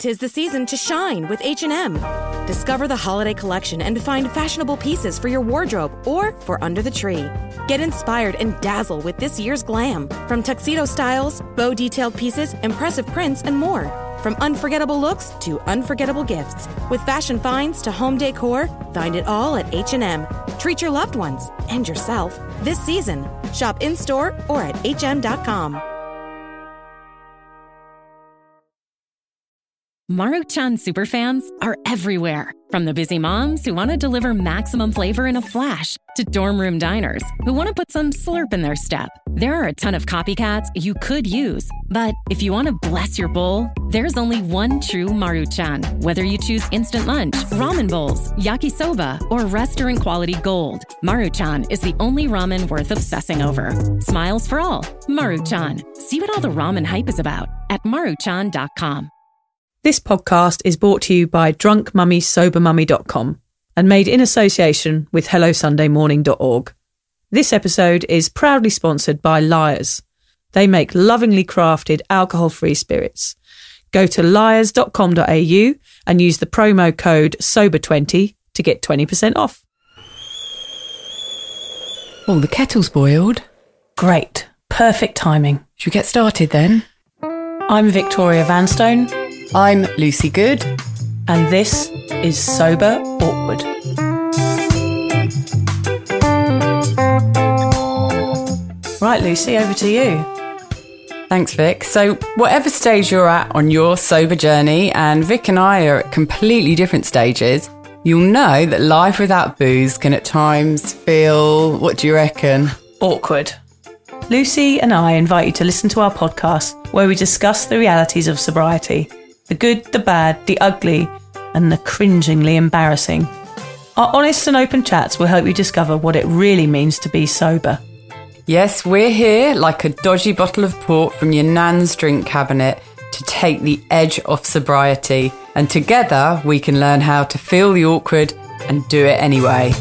Tis the season to shine with H&M. Discover the holiday collection and find fashionable pieces for your wardrobe or for under the tree. Get inspired and dazzle with this year's glam. From tuxedo styles, bow detailed pieces, impressive prints, and more. From unforgettable looks to unforgettable gifts. With fashion finds to home decor, find it all at H&M. Treat your loved ones and yourself this season. Shop in-store or at hm.com. Maruchan superfans are everywhere. From the busy moms who want to deliver maximum flavor in a flash to dorm room diners who want to put some slurp in their step. There are a ton of copycats you could use, but if you want to bless your bowl, there's only one true Maruchan. Whether you choose instant lunch, ramen bowls, yakisoba, or restaurant quality gold, Maruchan is the only ramen worth obsessing over. Smiles for all. Maruchan. See what all the ramen hype is about at maruchan.com. This podcast is brought to you by drunkmummysobermummy.com and made in association with HelloSundayMorning.org. This episode is proudly sponsored by Lyre's. They make lovingly crafted alcohol free spirits. Go to lyres.com.au and use the promo code SOBER20 to get 20% off. Oh, the kettle's boiled. Great. Perfect timing. Should we get started then? I'm Victoria Vanstone, I'm Lucy Good. and this is Sober Awkward. Right, Lucy, over to you. Thanks, Vic. So, whatever stage you're at on your sober journey, and Vic and I are at completely different stages, you'll know that life without booze can at times feel, what do you reckon? Awkward. Lucy and I invite you to listen to our podcast where we discuss the realities of sobriety the good, the bad, the ugly, and the cringingly embarrassing. Our honest and open chats will help you discover what it really means to be sober. Yes, we're here like a dodgy bottle of port from your nan's drink cabinet to take the edge off sobriety. And together we can learn how to feel the awkward and do it anyway.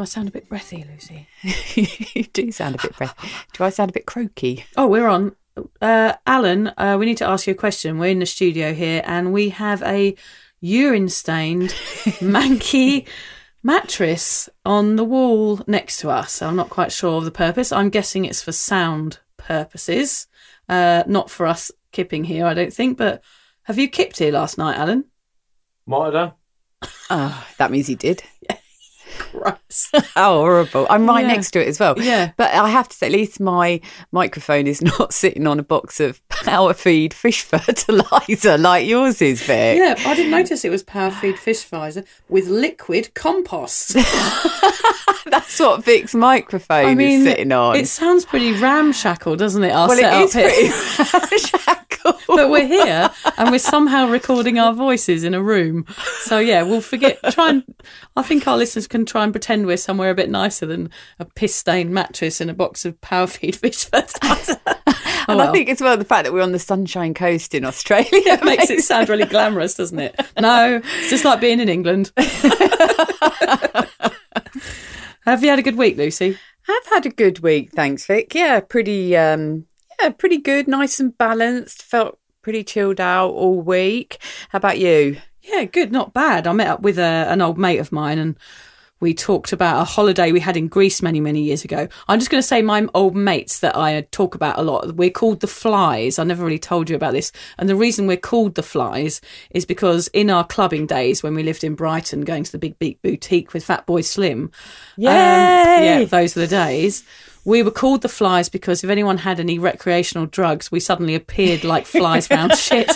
Do I sound a bit breathy, Lucy? you do sound a bit breathy. Do I sound a bit croaky? Oh, we're on. Uh, Alan, uh, we need to ask you a question. We're in the studio here and we have a urine stained, manky mattress on the wall next to us. I'm not quite sure of the purpose. I'm guessing it's for sound purposes, uh, not for us kipping here, I don't think. But have you kipped here last night, Alan? Might have done. Oh, that means he did. Gross. How horrible. I'm right Yeah. next to it as well. Yeah. But I have to say, at least my microphone is not sitting on a box of power feed fish fertilizer like yours is, Vic. Yeah, I didn't notice it was power feed fish fertilizer with liquid compost. That's what Vic's microphone I mean, is sitting on. it sounds pretty ramshackle, doesn't it? Our well, it is here? pretty ramshackle. but we're here and we're somehow recording our voices in a room. So yeah, we'll forget. Try and I think our listeners can try and pretend we're somewhere a bit nicer than a piss stained mattress and a box of power feed fish fertilizer. And well. I think as well the fact that we're on the Sunshine Coast in Australia it makes it sound really glamorous, doesn't it? No, it's just like being in England. Have you had a good week, Lucy? I've had a good week, thanks, Vic. Yeah, pretty, um, yeah, pretty good, nice and balanced. Felt pretty chilled out all week. How about you? Yeah, good, not bad. I met up with a, an old mate of mine and we talked about a holiday we had in Greece many, many years ago. I'm just going to say my old mates that I talk about a lot. We're called the Flies. I never really told you about this. And the reason we're called the Flies is because in our clubbing days when we lived in Brighton, going to the Big Beat Boutique with Fatboy Slim. um, yeah, those were the days. We were called the Flies because if anyone had any recreational drugs, we suddenly appeared like flies round shit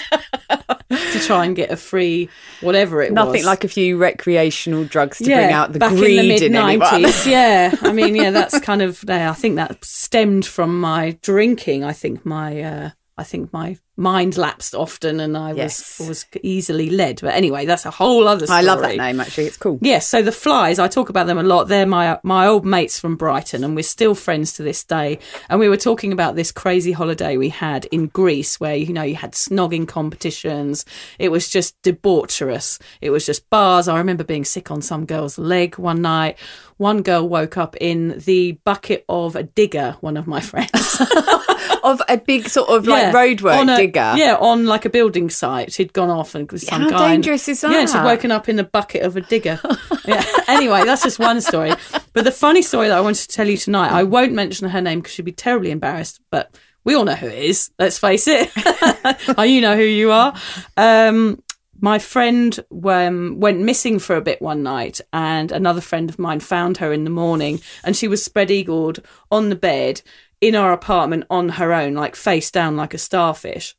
to try and get a free whatever it was. Nothing like a few recreational drugs to bring out the back greed in the mid in nineties. yeah, I mean, yeah, that's kind of. yeah, I think that stemmed from my drinking. I think my uh, I think my mind lapsed often and I Yes. was was easily led. But anyway, that's a whole other story. I love that name, actually. It's cool. Yes, so the flies, I talk about them a lot. They're my my old mates from Brighton, and we're still friends to this day. And we were talking about this crazy holiday we had in Greece, where you know you had snogging competitions. It was just debaucherous. It was just bars. I remember being sick on some girl's leg one night. One girl woke up in the bucket of a digger. One of my friends. Of a big sort of like roadwork on a, digger. Yeah, on like a building site. He'd gone off and some How guy. and- dangerous is Yeah, she'd woken up in the bucket of a digger. yeah. Anyway, that's just one story. But the funny story that I wanted to tell you tonight, I won't mention her name because she'd be terribly embarrassed. But we all know who it is. Let's face it. oh, you know who you are. Um, my friend um, went missing for a bit one night, and another friend of mine found her in the morning, and she was spread eagled on the bed in our apartment on her own, like face down, like a starfish.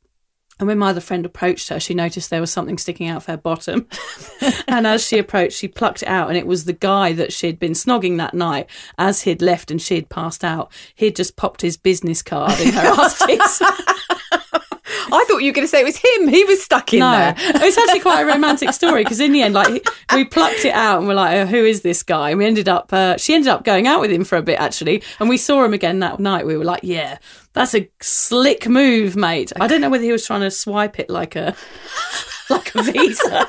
And when my other friend approached her, she noticed there was something sticking out of her bottom. and as she approached, she plucked it out, and it was the guy that she'd been snogging that night. As he'd left and she'd passed out, he'd just popped his business card in her ass cheeks. I thought you were going to say it was him. He was stuck in No, there. it's actually quite a romantic story because in the end, like we plucked it out and we're like, oh, "Who is this guy?" And we ended up, uh, she ended up going out with him for a bit actually, and we saw him again that night. We were like, "Yeah, that's a slick move, mate." I don't know whether he was trying to swipe it like a like a visa.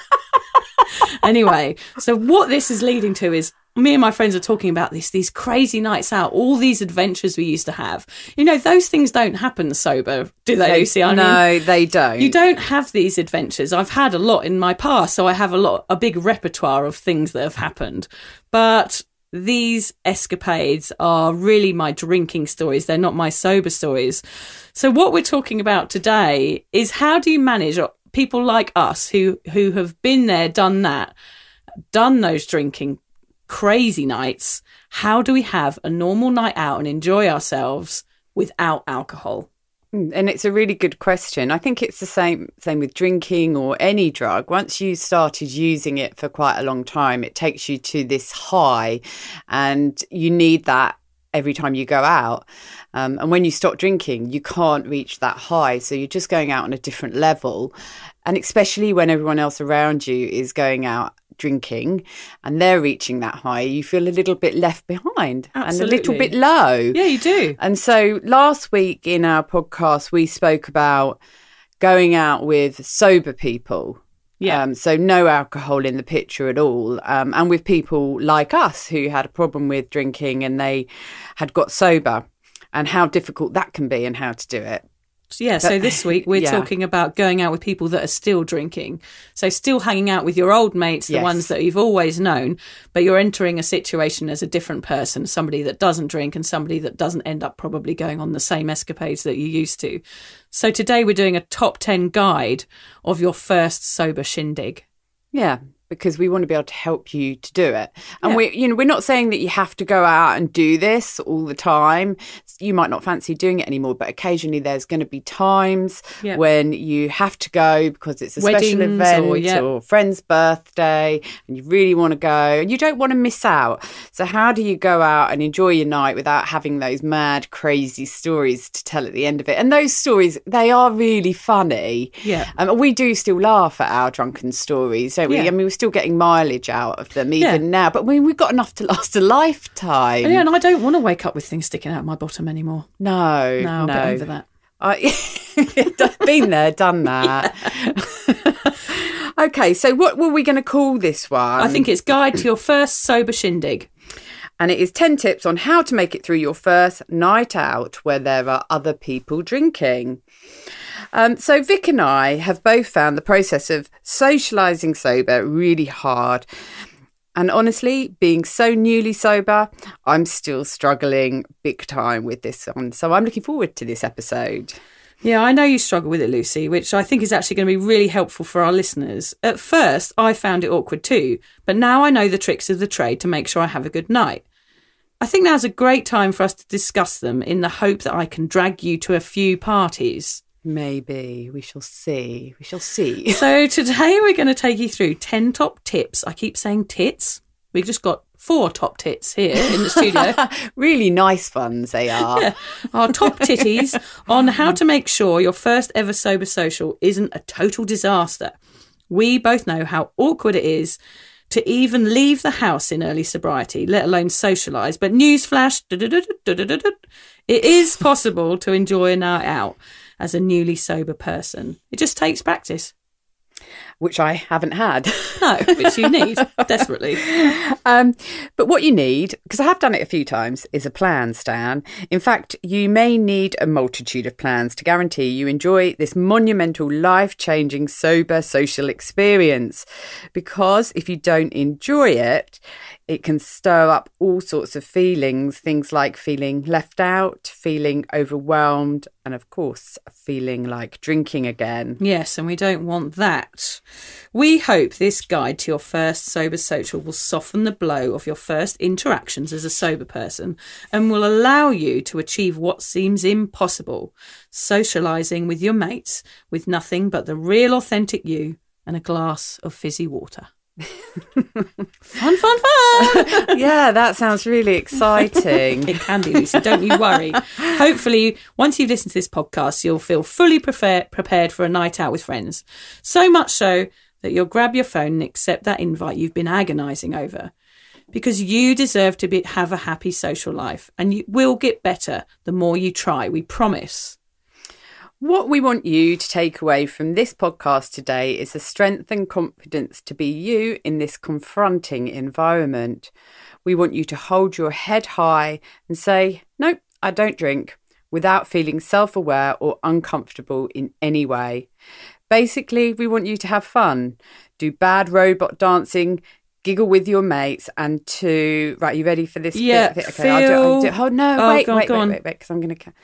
anyway, so what this is leading to is me and my friends are talking about this, these crazy nights out, all these adventures we used to have. You know, those things don't happen sober, do they, Lucy? I mean, they don't. you don't have these adventures. I've had a lot in my past, so I have a lot, a big repertoire of things that have happened. But these escapades are really my drinking stories. They're not my sober stories. So what we're talking about today is how do you manage uh, people like us who who have been there, done that, done those drinking crazy nights. How do we have a normal night out and enjoy ourselves without alcohol? Mm, And it's a really good question. I think it's the same same with drinking or any drug. Once you started using it for quite a long time, it takes you to this high, and you need that every time you go out. Um, and when you stop drinking, you can't reach that high. So you're just going out on a different level. And especially when everyone else around you is going out drinking and they're reaching that high, you feel a little bit left behind and a little bit low. Yeah, you do. And so last week in our podcast, we spoke about going out with sober people. Yeah. Um, so no alcohol in the picture at all. Um, and with people like us who had a problem with drinking and they had got sober and how difficult that can be and how to do it. Yeah, so this week we're yeah. talking about going out with people that are still drinking. So still hanging out with your old mates, the Yes. ones that you've always known, but you're entering a situation as a different person, somebody that doesn't drink and somebody that doesn't end up probably going on the same escapades that you used to. So today we're doing a top 10 guide of your first sober shindig. Yeah, because we want to be able to help you to do it. And Yeah. we you know, we're not saying that you have to go out and do this all the time. You might not fancy doing it anymore, but occasionally there's going to be times Yeah. when you have to go because it's a special event or, or, friend's birthday and you really want to go and you don't want to miss out. So how do you go out and enjoy your night without having those mad crazy stories to tell at the end of it? And those stories they are really funny. Yeah. Um, we do still laugh at our drunken stories, don't we? Yeah. I mean, still getting mileage out of them even Yeah. now, but I mean, we've got enough to last a lifetime. And, yeah, and I don't want to wake up with things sticking out my bottom anymore. No, No, I'll no. get over that. I, been there, done that. okay, so what were we going to call this one? I think it's Guide to Your First Sober Shindig. and it is 10 tips on how to make it through your first night out where there are other people drinking. Um, so, Vic and I have both found the process of socialising sober really hard. And honestly, being so newly sober, I'm still struggling big time with this one. So, I'm looking forward to this episode. Yeah, I know you struggle with it, Lucy, which I think is actually going to be really helpful for our listeners. At first, I found it awkward too, but now I know the tricks of the trade to make sure I have a good night. I think now's a great time for us to discuss them in the hope that I can drag you to a few parties. Maybe we shall see. We shall see. So, today we're going to take you through 10 top tips. I keep saying tits, We've just got four top tits here in the studio. really nice ones they are. Yeah. Our top titties on how to make sure your first ever sober social isn't a total disaster. We both know how awkward it is to even leave the house in early sobriety, let alone socialise. But newsflash, it is possible to enjoy a night out as a newly sober person. It just takes practice. Which I haven't had. No, which you need desperately. Um, but what you need, because I have done it a few times, is a plan, Stan. In fact, you may need a multitude of plans to guarantee you enjoy this monumental, life changing, sober social experience. Because if you don't enjoy it, it can stir up all sorts of feelings, things like feeling left out, feeling overwhelmed, and of course, feeling like drinking again. Yes, and we don't want that. We hope this guide to your first sober social will soften the blow of your first interactions as a sober person and will allow you to achieve what seems impossible socialising with your mates with nothing but the real authentic you and a glass of fizzy water. Fun, fun, fun. yeah, that sounds really exciting. it can be, Lucy. Don't you worry. Hopefully, once you've listened to this podcast, you'll feel fully prefer- prepared for a night out with friends. So much so that you'll grab your phone and accept that invite you've been agonising over. Because you deserve to be, have a happy social life and you will get better the more you try, we promise. What we want you to take away from this podcast today is the strength and confidence to be you in this confronting environment. We want you to hold your head high and say, Nope, I don't drink, without feeling self aware or uncomfortable in any way. Basically, we want you to have fun, do bad robot dancing, giggle with your mates, and to right. You ready for this? Yeah. Bit? Okay. I'll do, I'll do, oh no! Oh, wait, on, wait, wait, wait, wait, because I'm going to count.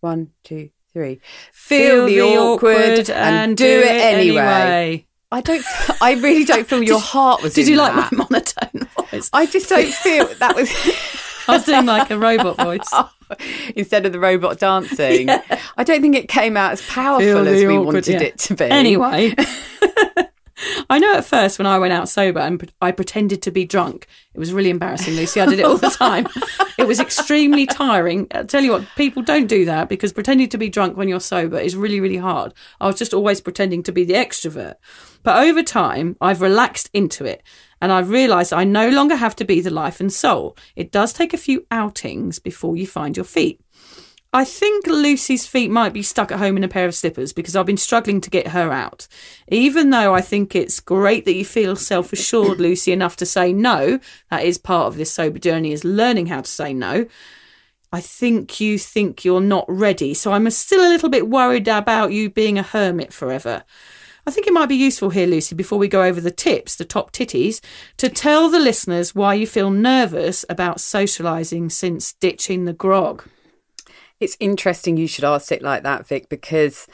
One, two, three. Feel the awkward and do it anyway. I don't. I really don't feel your heart was. Did you like that. my monotone voice? I just don't feel that was. I was doing like a robot voice. Instead of the robot dancing, I don't think it came out as powerful Feel as we awkward, wanted yeah. it to be. Anyway, I know at first when I went out sober and I pretended to be drunk, it was really embarrassing, Lucy. I did it all the time. it was extremely tiring. I tell you what, people don't do that because pretending to be drunk when you're sober is really, really hard. I was just always pretending to be the extrovert. But over time, I've relaxed into it and I've realised I no longer have to be the life and soul. It does take a few outings before you find your feet. I think Lucy's feet might be stuck at home in a pair of slippers because I've been struggling to get her out. Even though I think it's great that you feel self assured, Lucy, enough to say no, that is part of this sober journey, is learning how to say no. I think you think you're not ready. So I'm still a little bit worried about you being a hermit forever. I think it might be useful here, Lucy, before we go over the tips, the top titties, to tell the listeners why you feel nervous about socialising since ditching the grog. It's interesting you should ask it like that, Vic, because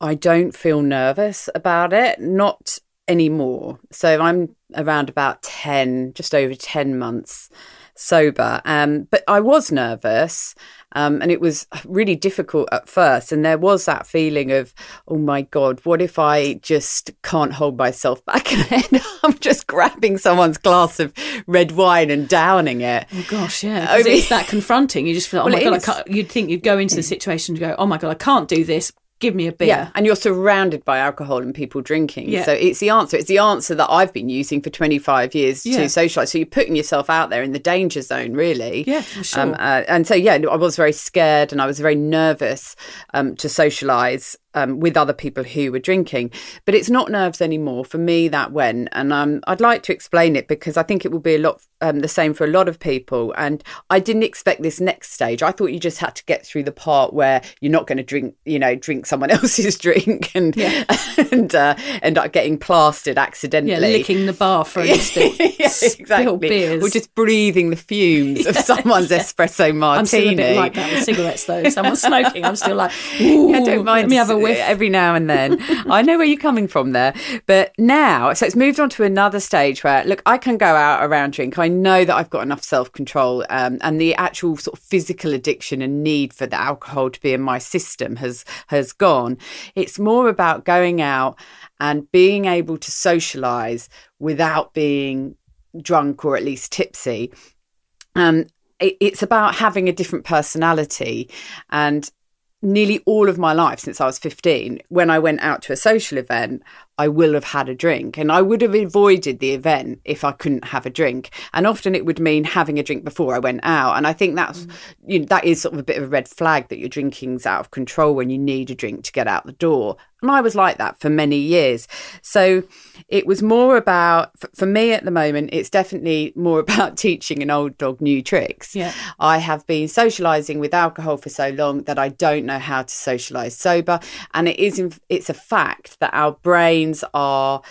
I don't feel nervous about it, not anymore. So I'm around about 10, just over 10 months sober. Um, but I was nervous um, and it was really difficult at first. And there was that feeling of, oh my God, what if I just can't hold myself back and I'm just grabbing someone's glass of red wine and downing it? Oh gosh, yeah. I mean- it's that confronting. You just feel, oh Well, my god, I can't, you'd think you'd go into the situation and go, oh my god, I can't do this. Give me a beer. Yeah, and you're surrounded by alcohol and people drinking. Yeah. So it's the answer. It's the answer that I've been using for 25 years Yeah. to socialise. So you're putting yourself out there in the danger zone, really. Yeah, for sure. Um, uh, and so, yeah, I was very scared and I was very nervous um, to socialise um, with other people who were drinking. But it's not nerves anymore. For me, that went. And um, I'd like to explain it because I think it will be a lot um, the same for a lot of people. And I didn't expect this next stage. I thought you just had to get through the part where you're not going to drink, you know, drink someone else's drink and and uh, end up getting plastered accidentally. Yeah, licking the bar for spill, yeah, exactly. beers. Or just breathing the fumes of someone's espresso martini. I'm still a bit like that with cigarettes though. Someone's smoking, I'm still like, Ooh, I don't mind. Let me have a whiff. every now and then. I know where you're coming from there, but now, so it's moved on to another stage where, look, I can go out around drink. I know that I've got enough self control, um, and the actual sort of physical addiction and need for the alcohol to be in my system has has gone. It's more about going out and being able to socialise without being drunk or at least tipsy. Um, it, it's about having a different personality and nearly all of my life since I was 15, when I went out to a social event, I will have had a drink. And I would have avoided the event if I couldn't have a drink. And often it would mean having a drink before I went out. And I think that's, mm. you know, that is sort of a bit of a red flag that your drinking's out of control when you need a drink to get out the door. And I was like that for many years. So it was more about, for me at the moment, it's definitely more about teaching an old dog new tricks. Yeah. I have been socializing with alcohol for so long that I don't know how to socialize sober. And it is, it's a fact that our brains are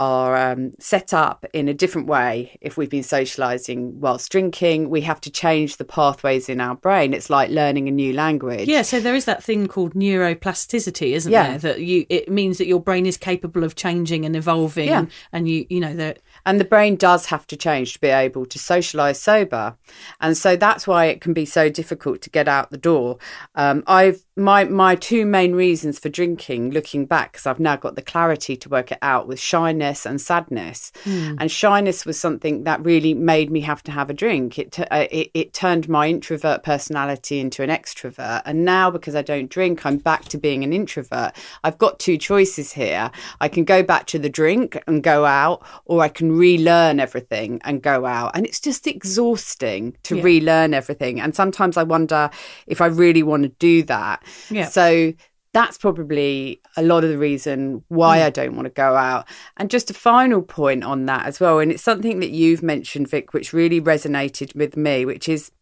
are um, set up in a different way if we've been socializing whilst drinking. We have to change the pathways in our brain. It's like learning a new language. Yeah so there is that thing called neuroplasticity isn't yeah. there? That you it means that your brain is capable of changing and evolving yeah. and, and you you know that and the brain does have to change to be able to socialize sober. And so that's why it can be so difficult to get out the door. Um, i've my my two main reasons for drinking looking back because i've now got the clarity to work it out with shyness and sadness. Mm. and shyness was something that really made me have to have a drink. It, t- uh, it it turned my introvert personality into an extrovert. And now because i don't drink i'm back to being an introvert. I've got two choices here. I can go back to the drink and go out or i can relearn everything and go out. And it's just exhausting to yeah. relearn everything. And sometimes i wonder if i really want to do that yeah. So that's probably a lot of the reason why mm. I don't want to go out. And just a final point on that as well, and it's something that you've mentioned, Vic, which really resonated with me, which is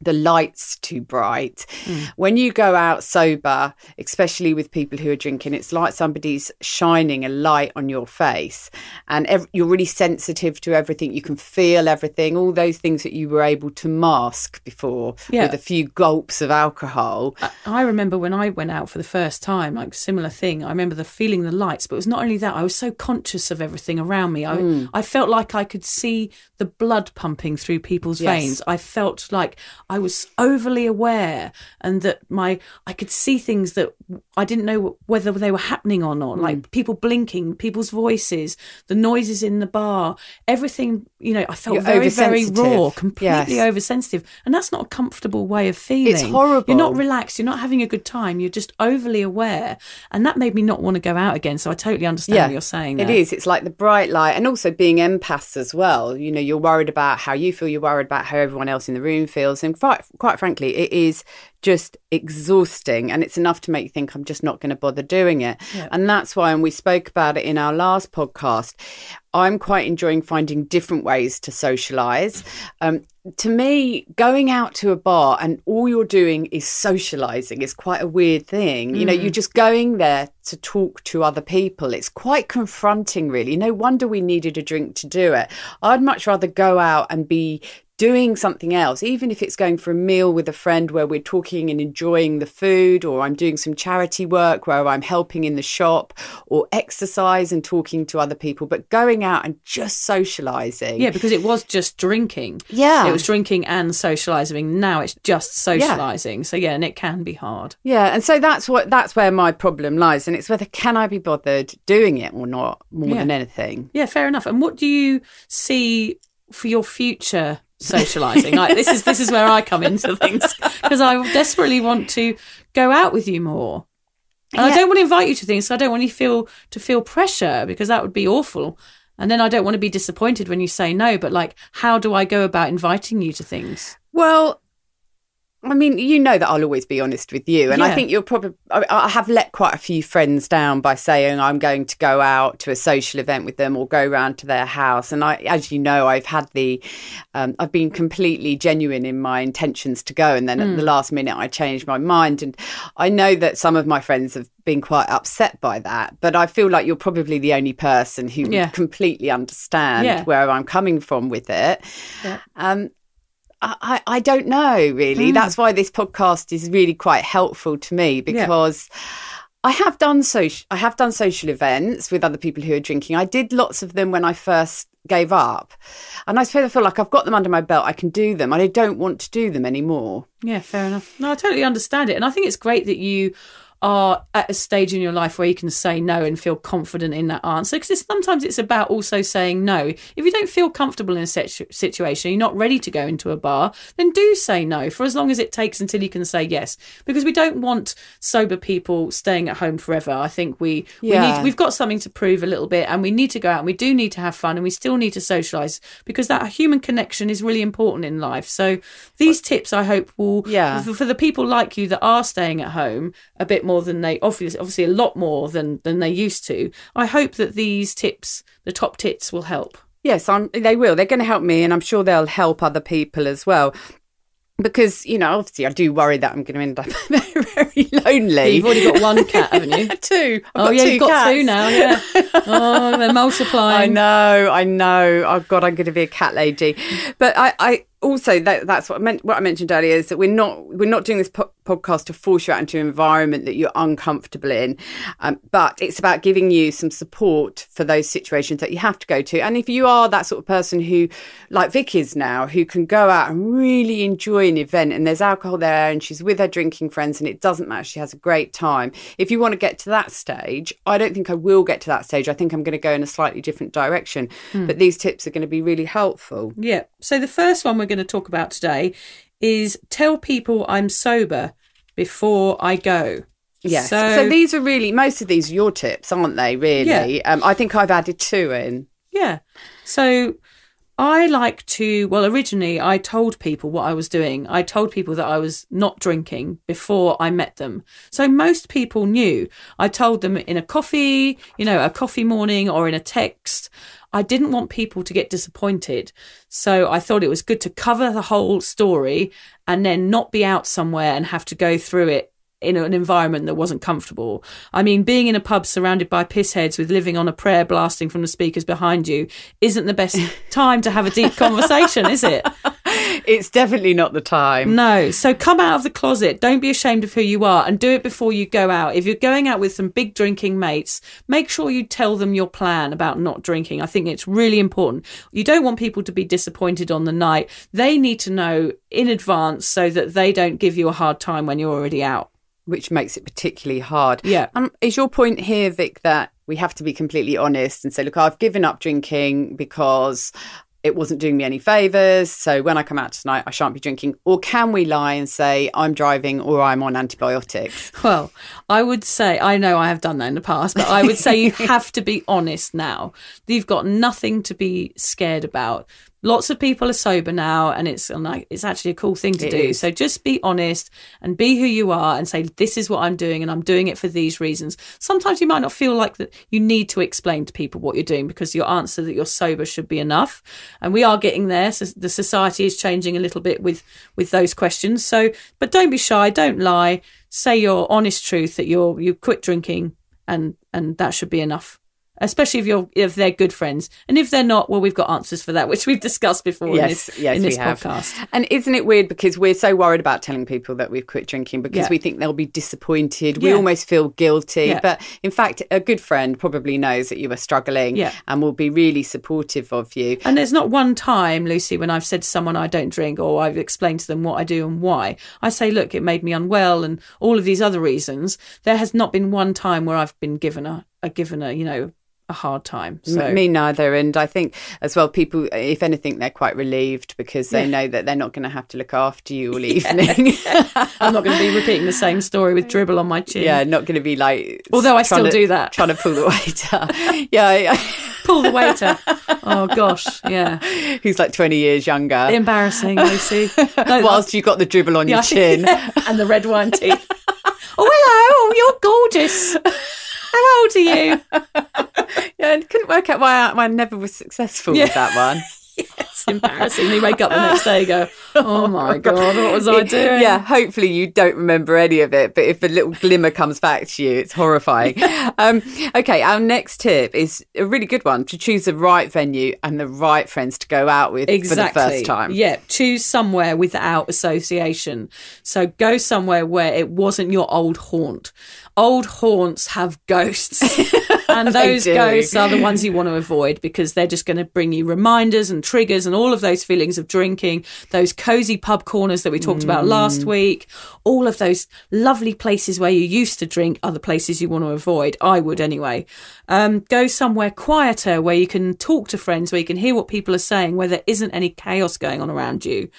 the lights too bright. Mm. When you go out sober, especially with people who are drinking, it's like somebody's shining a light on your face, and ev- you're really sensitive to everything. You can feel everything, all those things that you were able to mask before yeah. with a few gulps of alcohol. I remember when I went out for the first time, like similar thing. I remember the feeling the lights, but it was not only that. I was so conscious of everything around me. I mm. I felt like I could see the blood pumping through people's yes. veins. I felt like I was overly aware and that my I could see things that I didn't know whether they were happening or not, mm. like people blinking, people's voices, the noises in the bar, everything. You know, I felt You're very, very raw, completely yes. oversensitive, and that's not a comfortable way of feeling. It's horrible. You're not relaxed. You're not having a good time. You're just overly aware, and that made me not want to go out again. So I totally understand yeah, what you're saying. There. It is. It's like the bright light, and also being empaths as well. You know, you're worried about how you feel. You're worried about how everyone else in the room feels, and quite, quite frankly, it is just exhausting and it's enough to make you think I'm just not going to bother doing it. Yeah. And that's why, and we spoke about it in our last podcast, I'm quite enjoying finding different ways to socialize. Um, to me, going out to a bar and all you're doing is socializing is quite a weird thing. Mm. You know, you're mm. just going there to talk to other people. It's quite confronting, really. No wonder we needed a drink to do it. I'd much rather go out and be doing something else, even if it's going for a meal with a friend where we're talking and enjoying the food, or I'm doing some charity work where I'm helping in the shop, or exercise and talking to other people, but going out and just socializing. Yeah, because it was just drinking. Yeah. It was drinking and socializing. Now it's just socializing. Yeah. So yeah, and it can be hard. Yeah. And so that's what that's where my problem lies. And it's whether can I be bothered doing it or not more yeah. than anything. Yeah, fair enough. And what do you see for your future socializing. like this is this is where I come into things because I desperately want to go out with you more. And yeah. I don't want to invite you to things. So I don't want you to feel to feel pressure because that would be awful. And then I don't want to be disappointed when you say no. But like, how do I go about inviting you to things? Well, I mean, you know that I'll always be honest with you. And yeah. I think you're probably, I have let quite a few friends down by saying I'm going to go out to a social event with them or go round to their house. And I, as you know, I've had the, um, I've been completely genuine in my intentions to go. And then mm. at the mm. last minute, I changed my mind. And I know that some of my friends have been quite upset by that. But I feel like you're probably the only person who yeah. completely understand yeah. where I'm coming from with it. Um, I, I don't know really. Mm. That's why this podcast is really quite helpful to me because yeah. I have done social I have done social events with other people who are drinking. I did lots of them when I first gave up. And I suppose I feel like I've got them under my belt. I can do them. I don't want to do them anymore. Yeah, fair enough. No, I totally understand it. And I think it's great that you are at a stage in your life where you can say no and feel confident in that answer. Because sometimes it's about also saying no. If you don't feel comfortable in a situ- situation, you're not ready to go into a bar, then do say no for as long as it takes until you can say yes. Because we don't want sober people staying at home forever. I think we we need we've got something to prove a little bit and we need to go out and we do need to have fun and we still need to socialize because that human connection is really important in life. So these tips I hope will Yeah. for, for the people like you that are staying at home a bit more than they obviously obviously a lot more than than they used to. I hope that these tips, the top tips will help. Yes, I'm, they will. They're going to help me, and I'm sure they'll help other people as well. Because you know, obviously, I do worry that I'm going to end up very, very lonely. You've already got one cat, haven't you? two. I've Oh got yeah, two you've got cats. two now. Yeah. Oh, they're multiplying. I know, I know. Oh God, I'm going to be a cat lady. But I, I also that, that's what I meant. What I mentioned earlier is that we're not we're not doing this po- podcast to force you out into an environment that you're uncomfortable in, um, but it's about giving you some support for those situations that you have to go to. And if you are that sort of person who, like Vic is now, who can go out and really enjoy an event, and there's alcohol there, and she's with her drinking friends, and it doesn't matter, she has a great time. If you want to get to that stage, I don't think I will get to that stage. I think I'm going to go in a slightly different direction. But these tips are going to be really helpful. Yeah. So the first one we're going to talk about today is tell people I'm sober before I go. Yes. So, these are really most of these are your tips, aren't they? Really. Um, I think I've added two in. Yeah. So I like to, well, originally I told people what I was doing. I told people that I was not drinking before I met them. So most people knew. I told them in a coffee, you know, a coffee morning or in a text. I didn't want people to get disappointed. So I thought it was good to cover the whole story and then not be out somewhere and have to go through it in an environment that wasn't comfortable. I mean, being in a pub surrounded by pissheads with living on a prayer blasting from the speakers behind you isn't the best time to have a deep conversation, is it? It's definitely not the time. No. So come out of the closet. Don't be ashamed of who you are and do it before you go out. If you're going out with some big drinking mates, make sure you tell them your plan about not drinking. I think it's really important. You don't want people to be disappointed on the night. They need to know in advance so that they don't give you a hard time when you're already out. Which makes it particularly hard. Yeah. Um, is your point here, Vic, that we have to be completely honest and say, look, I've given up drinking because it wasn't doing me any favours. So when I come out tonight, I shan't be drinking. Or can we lie and say I'm driving or I'm on antibiotics? Well, I would say, I know I have done that in the past, but I would say you have to be honest now. You've got nothing to be scared about. Lots of people are sober now, and it's like it's actually a cool thing to It do. is. So just be honest and be who you are, and say this is what I'm doing, and I'm doing it for these reasons. Sometimes you might not feel like that you need to explain to people what you're doing because your answer that you're sober should be enough, and we are getting there. So the society is changing a little bit with with those questions. So, but don't be shy, don't lie say your honest truth that you're you quit drinking and and that should be enough especially if you're if they're good friends and if they're not well we've got answers for that which we've discussed before in this, yes, in this we have. podcast And isn't it weird because we're so worried about telling people that we've quit drinking because Yeah. we think they'll be disappointed. We Yeah. almost feel guilty. Yeah. But in fact, a good friend probably knows that you are struggling and will be really supportive of you. and there's not one time lucy when i've said to someone i don't drink or i've explained to them what i do and why i say look it made me unwell and all of these other reasons there has not been one time where i've been given a, a given a you know a hard time so Me neither. And I think as well, people, if anything, they're quite relieved because they Yeah. know that they're not going to have to look after you all evening. i'm not going to be repeating the same story with dribble on my chin yeah, not going to be like. Although I still to- do that. Trying to pull the waiter. yeah, yeah. pull the waiter oh gosh yeah Who's like 20 years younger. Embarrassing, Lucy. No, Whilst you've got the dribble on yeah, your chin. and the red wine teeth. Oh, hello. Oh, you're gorgeous. How old are you? yeah, and couldn't work out why I, why I never was successful Yeah. with that one. It's embarrassing. You wake up the next day and go, oh my God, what was I doing? Yeah, hopefully you don't remember any of it, but if a little glimmer comes back to you, it's horrifying. um, okay, our next tip is a really good one to choose the right venue and the right friends to go out with Exactly. for the first time. Yeah, choose somewhere without association. So go somewhere where it wasn't your old haunt. Old haunts have ghosts. and those ghosts are the ones you want to avoid because they're just going to bring you reminders and triggers and all of those feelings of drinking, those cozy pub corners that we talked about Mm. last week, all of those lovely places where you used to drink are the places you want to avoid. I would anyway. Um, go somewhere quieter where you can talk to friends, where you can hear what people are saying, where there isn't any chaos going on around you.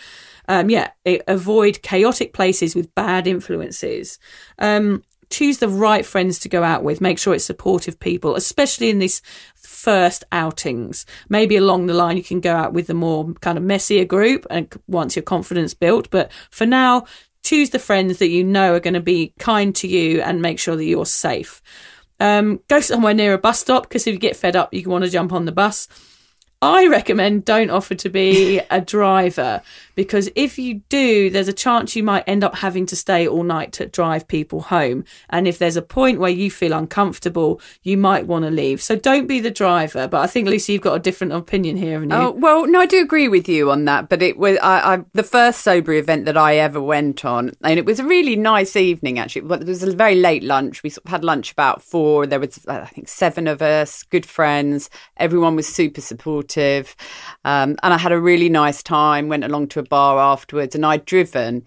Um, yeah, it, avoid chaotic places with bad influences. Um, choose the right friends to go out with. Make sure it's supportive people, especially in these first outings. Maybe along the line, you can go out with the more kind of messier group and once your confidence built. But for now, choose the friends that you know are going to be kind to you and make sure that you're safe. Um, go somewhere near a bus stop because if you get fed up, you want to jump on the bus. I recommend don't offer to be a driver because if you do, there's a chance you might end up having to stay all night to drive people home. And if there's a point where you feel uncomfortable, you might want to leave. So don't be the driver. But I think, Lucy, you've got a different opinion here, haven't you? Oh well, no, I do agree with you on that. But it was I, I, the first sober event that I ever went on, and it was a really nice evening. Actually, it was a very late lunch. We sort of had lunch about four. There was uh, I think seven of us, good friends. Everyone was super supportive, um, and I had a really nice time. Went along to a bar afterwards, and I'd driven.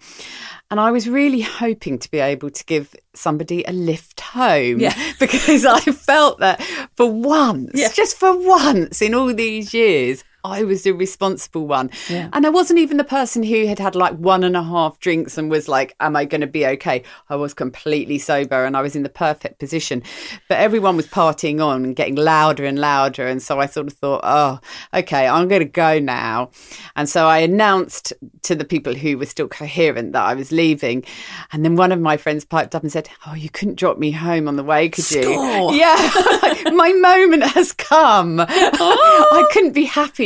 And I was really hoping to be able to give somebody a lift home Yeah. because I felt that for once, Yeah. just for once in all these years, I was the responsible one. Yeah. And I wasn't even the person who had had like one and a half drinks and was like, Am I going to be okay? I was completely sober and I was in the perfect position. But everyone was partying on and getting louder and louder. And so I sort of thought, Oh, okay, I'm going to go now. And so I announced to the people who were still coherent that I was leaving. And then one of my friends piped up and said, Oh, you couldn't drop me home on the way, could you? Score. Yeah, my moment has come. Oh. I couldn't be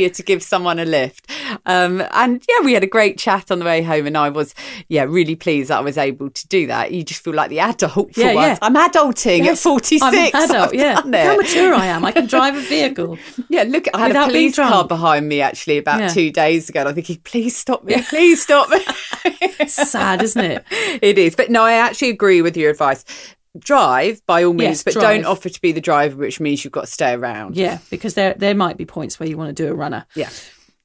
to give someone a lift. Um, and yeah, we had a great chat on the way home, and I was yeah really pleased that I was able to do that. You just feel like the adult for Yeah, once. yeah. I'm adulting at 46. I'm an adult, I've yeah. Look how mature I am. I can drive a vehicle. Yeah, look, I had Without a police car behind me actually about Yeah. two days ago. And I'm thinking, please stop me, please stop me. Sad, isn't it? it is. But no, I actually agree with your advice. Drive by all means, Yes, but drive. don't offer to be the driver, which means you've got to stay around. Yeah, because there there might be points where you want to do a runner. Yeah.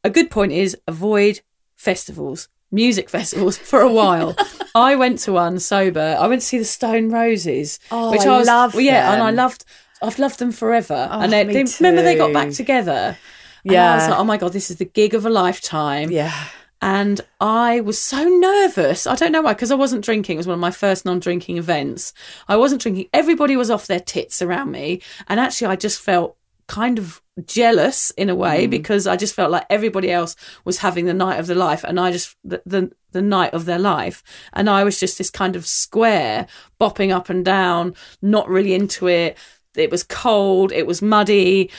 A good point is avoid festivals, music festivals for a while. I went to one sober. I went to see the Stone Roses, Oh, which I I, was love well, yeah, and I loved. I've loved them forever. Oh, and they, they remember they got back together. And I was Yeah. like, oh my god, this is the gig of a lifetime. Yeah. And I was so nervous. I don't know why, because I wasn't drinking. It was one of my first non drinking events. I wasn't drinking. Everybody was off their tits around me. And actually, I just felt kind of jealous in a way mm. because I just felt like everybody else was having the night of their life and I just, the, the, the night of their life. And I was just this kind of square bopping up and down, not really into it. It was cold. It was muddy.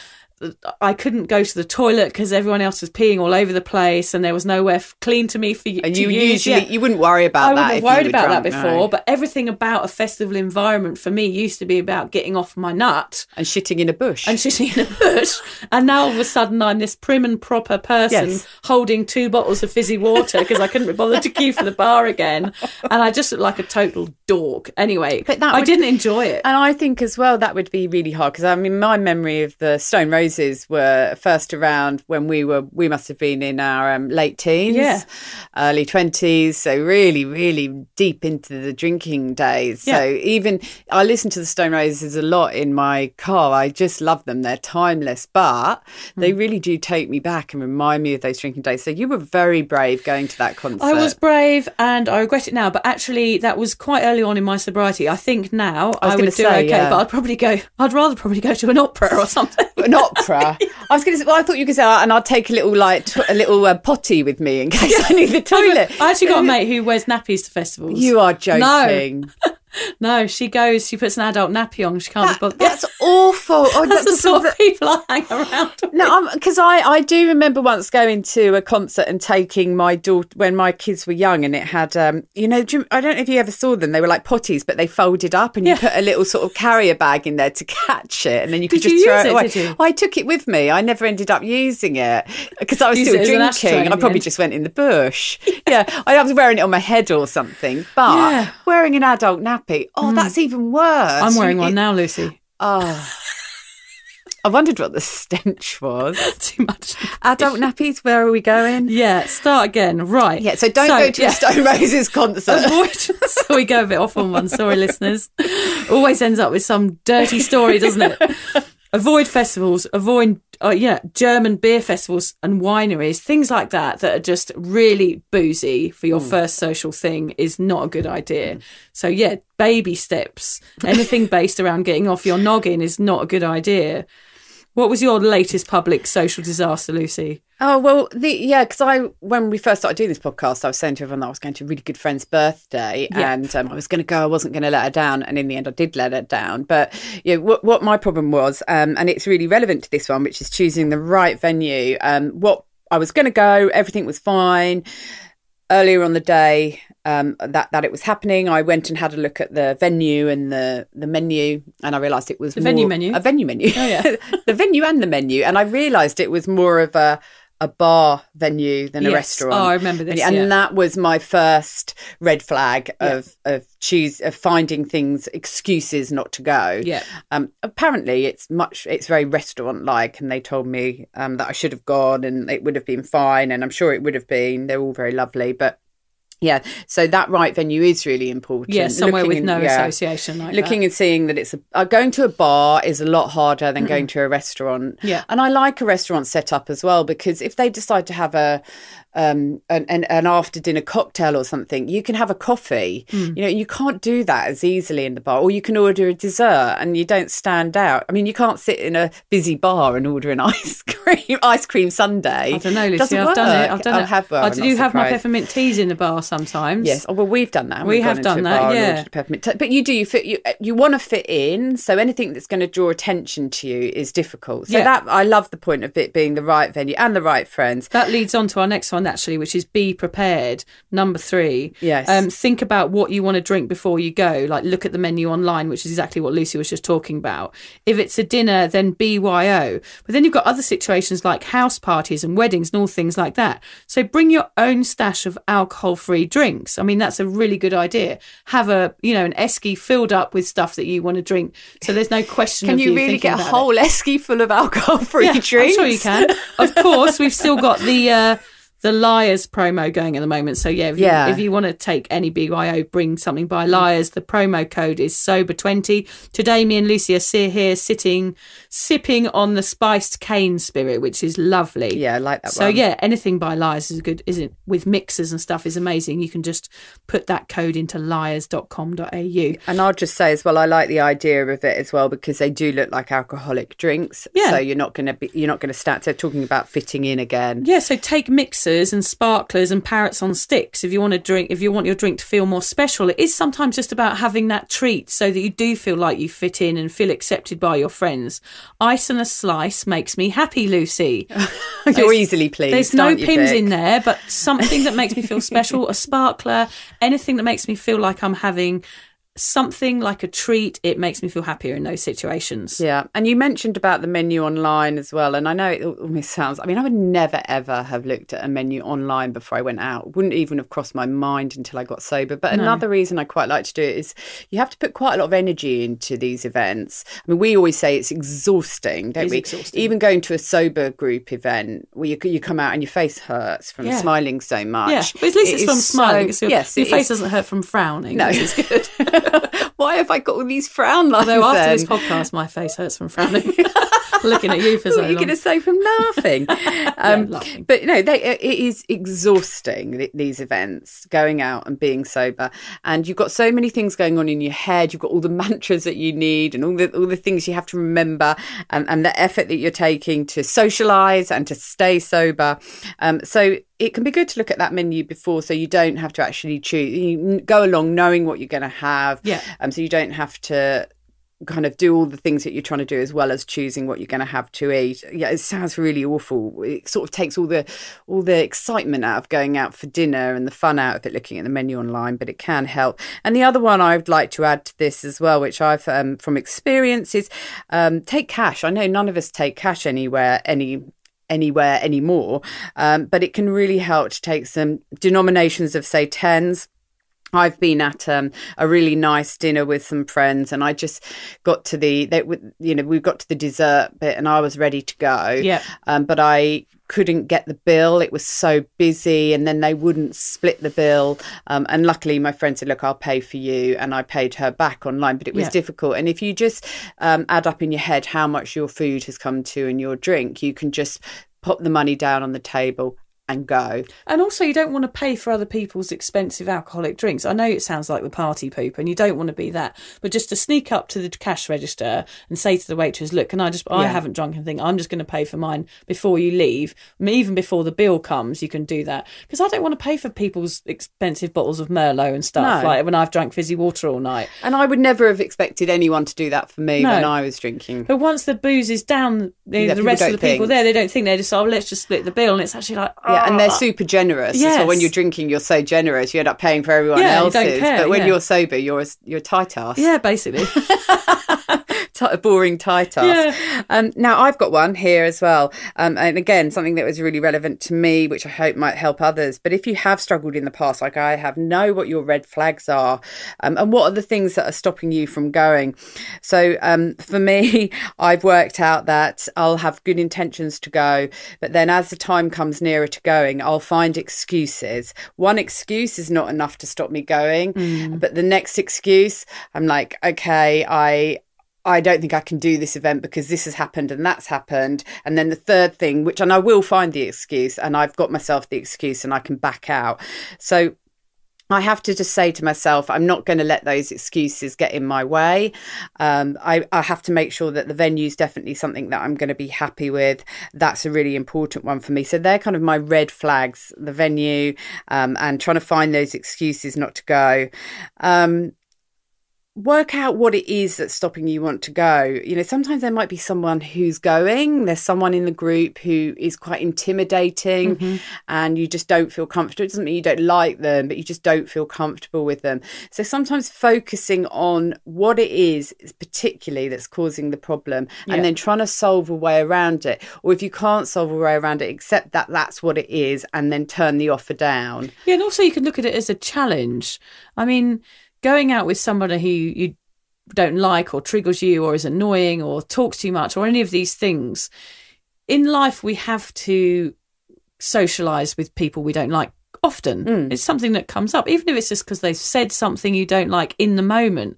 I couldn't go to the toilet because everyone else was peeing all over the place, and there was nowhere f- clean to me for you. And to you use. usually Yeah. you wouldn't worry about I that. wouldn't have you worried about drunk, that no. before, but everything about a festival environment for me used to be about getting off my nut and shitting in a bush. and sitting in a bush. And now all of a sudden I'm this prim and proper person Yes. holding two bottles of fizzy water because I couldn't be bothered to queue for the bar again. And I just looked like a total dork. Anyway, But that I would- didn't enjoy it. And I think as well that would be really hard because I mean my memory of the Stone Roses were first around when we were we must have been in our um, late teens, Yeah. early twenties, so really really deep into the drinking days. So even I listen to the Stone Roses a lot in my car. I just love them; they're timeless, but they Hmm. really do take me back and remind me of those drinking days. So you were very brave going to that concert. I was brave and I regret it now, but actually that was quite early on in my sobriety. I think now I I, would do say, okay, yeah. but I'd probably go, I'd rather probably go to an opera or something. an opera. I was going to say, well, I thought you could say, "Oh, and I'll take a little like tw- a little uh, potty with me in case I need the toilet. I actually got a mate who wears nappies to festivals. You are joking. no, she goes, she puts an adult nappy on, she can't That- be bothered. that's awful. Oh, That's the that's sort of people I hang around with. No, because I, I do remember once going to a concert and taking my daughter when my kids were young, and it had, um, you know, do you- I don't know if you ever saw them. They were like potties, but they folded up, and Yeah. you put a little sort of carrier bag in there to catch it, and then you could Did just you throw it it, away. I took it with me. I never ended up using it because I was still it as an drinking. I probably end. just went in the bush. yeah, I was wearing it on my head or something. But Yeah. Wearing an adult nappy, oh, hmm. that's even worse. I'm wearing You- one now, Lucy. Oh. I wondered what the stench was. Too much. Adult nappies, where are we going? Yeah, start again. Right. Yeah, so don't go to yeah. Stone Roses concert. Avoid, so we go a bit off on one. Sorry, listeners. Always ends up with some dirty story, doesn't it? Avoid festivals. Avoid, uh, yeah, German beer festivals and wineries, things like that that are just really boozy for your first social thing is not a good idea. So yeah, baby steps. Anything based around getting off your noggin is not a good idea. What was your latest public social disaster, Lucy? Oh well, the yeah, because I when we first started doing this podcast, I was saying to everyone that I was going to a really good friend's birthday, Yeah. and um, I was going to go. I wasn't going to let her down, and in the end, I did let her down. But yeah, what what my problem was, um, and it's really relevant to this one, which is choosing the right venue. Um, what I was going to go, everything was fine. Earlier on the day um, that that it was happening, I went and had a look at the venue and the the menu, and I realised it was The venue menu? a venue menu. Oh, yeah. the venue and the menu, and I realised it was more of a a bar venue than a restaurant. Oh, I remember this, and yeah. that was my first red flag of of choose of finding things excuses not to go. Yeah. Um, apparently, it's much it's very restaurant like, and they told me um, that I should have gone and it would have been fine, and I'm sure it would have been. They're all very lovely, but. Yeah, so that right venue is really important. Yeah, somewhere Looking with and- no yeah association like looking that. and seeing that it's a uh, going to a bar is a lot harder than going to a restaurant. Yeah. and I like a restaurant setup as well because if they decide to have a um an, an, an after dinner cocktail or something, you can have a coffee. Hmm. You know, you can't do that as easily in the bar, or you can order a dessert and you don't stand out. I mean, you can't sit in a busy bar and order an ice cream ice cream sundae. I don't know, Lucy. I've done it. I've done I it. have. Well, I do have my peppermint teas in the bar sometimes. Yes. Oh, well, we've done that. We We've have done that, yeah. peppermint tea. But you do you fit you you want to fit in. So anything that's going to draw attention to you is difficult. So Yeah. that I love the point of it being the right venue and the right friends. That leads on to our next one, actually, which is be prepared. Number three. Yes. Um, think about what you want to drink before you go. Like, look at the menu online, which is exactly what Lucy was just talking about. If it's a dinner, then BYO. But then you've got other situations like house parties and weddings and all things like that. So bring your own stash of alcohol free drinks. I mean, that's a really good idea. Have a, you know, an esky filled up with stuff that you want to drink. So there's no question Can of you you really get a about it. whole esky full of alcohol-free Yeah, drinks? I'm sure you can. Of course, we've still got the uh, the Lyre's promo going at the moment. So yeah, if you, Yeah. if you want to take any BYO, bring something by Lyre's. The promo code is sober twenty. Today, me and Lucy are here sitting sipping on the spiced cane spirit, which is lovely. Yeah, I like that So one. yeah, anything by Lyre's is good, isn't it? With mixers and stuff is amazing. You can just put that code into lyres.com.au. And I'll just say as well, I like the idea of it as well because they do look like alcoholic drinks. Yeah. So you're not going to be, you're not going to start to talking about fitting in again. Yeah, so take mixers and sparklers and parrots on sticks if you want to drink if you want your drink to feel more special. It is sometimes just about having that treat so that you do feel like you fit in and feel accepted by your friends. Ice and a slice makes me happy, Lucy. you're easily pleased. There's no you, pins Vic? in there, but something that makes me feel special, a sparkler, anything that makes me feel like I'm having something like a treat, it makes me feel happier in those situations. Yeah, and you mentioned about the menu online as well, and I know it almost sounds. I mean, I would never ever have looked at a menu online before I went out. Wouldn't even have crossed my mind until I got sober. But another reason I quite like to do it is you have to put quite a lot of energy into these events. I mean, we always say it's exhausting, don't is we? exhausting. Even going to a sober group event where you you come out and your face hurts from Yeah. smiling so much. Yeah, but at least It it's from smiling. so- It's yes, your it face is. doesn't hurt from frowning. No. which is good. Why have I got all these frown lines? Although after then? this podcast, my face hurts from frowning. Looking at you for so What are you going to say from laughing? um, laughing. But no, they, it is exhausting these events, going out and being sober, and you've got so many things going on in your head. You've got all the mantras that you need, and all the all the things you have to remember, and, and the effort that you're taking to socialise and to stay sober. Um, so it can be good to look at that menu before, so you don't have to actually choose. You go along knowing what you're going to have, Yeah. Um, so you don't have to kind of do all the things that you're trying to do as well as choosing what you're going to have to eat. Yeah, it sounds really awful. It sort of takes all the all the excitement out of going out for dinner and the fun out of it looking at the menu online, but it can help. And the other one I'd like to add to this as well, which I've um, from experience is um, take cash. I know none of us take cash anywhere any anywhere anymore, um, but it can really help to take some denominations of say tens I've been at um, a really nice dinner with some friends, and I just got to the, they, you know, we got to the dessert bit, and I was ready to go. Yeah. Um, but I couldn't get the bill; it was so busy, and then they wouldn't split the bill. Um, and luckily, my friend said, "Look, I'll pay for you," and I paid her back online. But it was Yeah. difficult, and if you just um, add up in your head how much your food has come to and your drink, you can just pop the money down on the table and go. And also, you don't want to pay for other people's expensive alcoholic drinks. I know it sounds like the party poop, and you don't want to be that. But just to sneak up to the cash register and say to the waitress, "Look, can I just? I haven't drunk anything. I'm just going to pay for mine before you leave. I mean, even before the bill comes, you can do that because I don't want to pay for people's expensive bottles of Merlot and stuff. No. Like when I've drunk fizzy water all night. And I would never have expected anyone to do that for me No. when I was drinking. But once the booze is down, the, Yeah, the rest of the people there, they don't think they're just, oh, let's just split the bill. And it's actually like, Yeah, and they're "Oh." super generous. So Yes. when you're drinking, you're so generous, you end up paying for everyone Yeah, else's. care, but when yeah. you're sober, you're a, you're a tight ass. Yeah, basically. A boring tight ass. Um, now I've got one here as well, um, and again something that was really relevant to me, which I hope might help others. But if you have struggled in the past, like I have, know what your red flags are, um, and what are the things that are stopping you from going. So um, for me, I've worked out that I'll have good intentions to go, but then as the time comes nearer to going, I'll find excuses. One excuse is not enough to stop me going, but the next excuse, I'm like, okay, I I don't think I can do this event because this has happened and that's happened. And then the third thing, which, and I will find the excuse, and I've got myself the excuse and I can back out. So I have to just say to myself, I'm not going to let those excuses get in my way. Um, I, I have to make sure that the venue is definitely something that I'm going to be happy with. That's a really important one for me. So they're kind of my red flags the venue um, and trying to find those excuses not to go. Um, work out what it is that's stopping you want to go. You know sometimes there might be someone who's going. There's someone in the group who is quite intimidating mm-hmm. and you just don't feel comfortable. It doesn't mean you don't like them but you just don't feel comfortable with them. So sometimes focusing on what it is particularly that's causing the problem Yeah. and then trying to solve a way around it. Or if you can't solve a way around it accept that that's what it is and then turn the offer down. Yeah, and also you can look at it as a challenge. I mean, going out with somebody who you don't like or triggers you or is annoying or talks too much or any of these things, in life we have to socialize with people we don't like often. Mm. It's something that comes up, even if it's just because they've said something you don't like in the moment.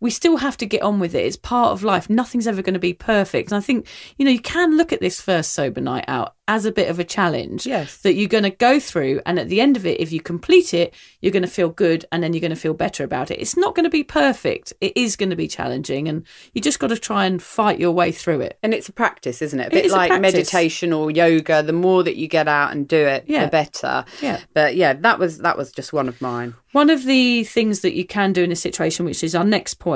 We still have to get on with it. It's part of life. Nothing's ever going to be perfect. And I think, you know, you can look at this first sober night out as a bit of a challenge Yes. that you're going to go through. And at the end of it, if you complete it, you're going to feel good and then you're going to feel better about it. It's not going to be perfect. It is going to be challenging. And you just got to try and fight your way through it. And it's a practice, isn't it? A bit like practice. meditation or yoga. The more that you get out and do it, Yeah. the better. Yeah. But yeah, that was that was just one of mine. One of the things that you can do in a situation, which is our next point,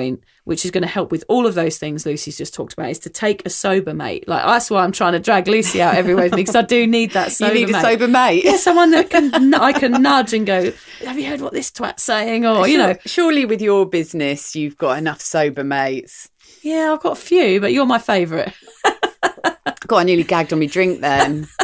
which is going to help with all of those things Lucy's just talked about, is to take a sober mate. Like that's why I'm trying to drag Lucy out everywhere with me because I do need that sober you need mate. a sober mate. Yeah, someone that can I can nudge and go. Have you heard what this twat's saying? Or you know, surely with your business, you've got enough sober mates. yeah, I've got a few, but you're my favourite. God, I nearly gagged on my drink then.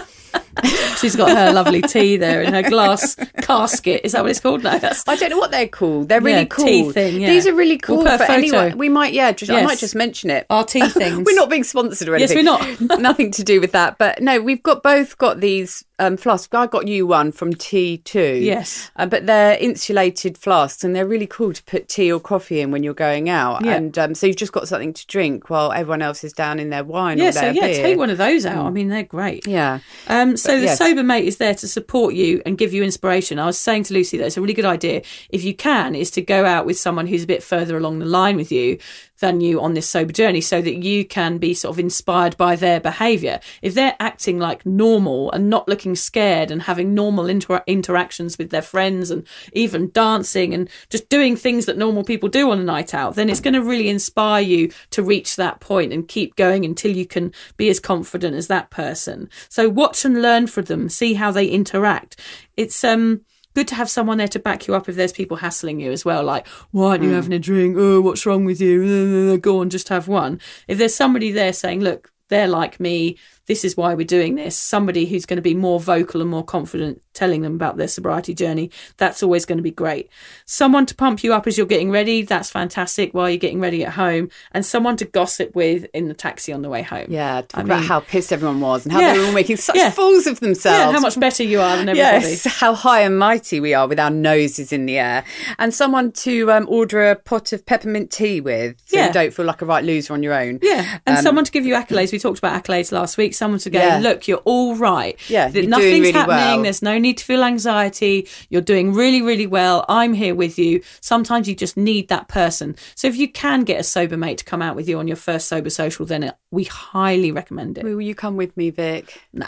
She's got her lovely tea there in her glass casket. Is that what it's called? That's I don't know what they're called. They're really Yeah, cool. tea thing, yeah. These are really cool We'll for anyone. We might, yeah, just I might just mention it. our tea things. We're not being sponsored or anything. Yes, we're not. Nothing to do with that. But no, we've got both got these um, flasks. I got you one from T2. Yes. Uh, but they're insulated flasks and they're really cool to put tea or coffee in when you're going out. Yeah. And um, so you've just got something to drink while everyone else is down in their wine Yeah, or so their yeah, beer. take one of those out. I mean, they're great. Yeah. Um, so the yes. sober mate is there to support you and give you inspiration. I was saying to Lucy that it's a really good idea if you can is to go out with someone who's a bit further along the line with you than you on this sober journey, so that you can be sort of inspired by their behaviour. If they're acting like normal and not looking scared and having normal inter- interactions with their friends and even dancing and just doing things that normal people do on a night out, then it's going to really inspire you to reach that point and keep going until you can be as confident as that person. So watch and learn from them, see how they interact. It's um good to have someone there to back you up if there's people hassling you as well, like, why aren't you hmm. having a drink? Oh, what's wrong with you? Go on, just have one. If there's somebody there saying, look, they're like me. This is why we're doing this. Somebody who's going to be more vocal and more confident telling them about their sobriety journey. That's always going to be great. Someone to pump you up as you're getting ready. That's fantastic while you're getting ready at home. And someone to gossip with in the taxi on the way home. Yeah, talk I about mean- how pissed everyone was and how Yeah. they were all making such Yeah. fools of themselves. Yeah, how much better you are than everybody. Yes, how high and mighty we are with our noses in the air. And someone to um, order a pot of peppermint tea with so Yeah. you don't feel like a right loser on your own. Yeah, and someone to give you accolades. We talked about accolades last week. Someone to go, Yeah. look, you're all right. Yeah, That you're doing nothing's really happening. well. There's no need to feel anxiety. You're doing really, really well. I'm here with you. Sometimes you just need that person. So if you can get a sober mate to come out with you on your first sober social, then it, we highly recommend it. Will you come with me, Vic? Nah.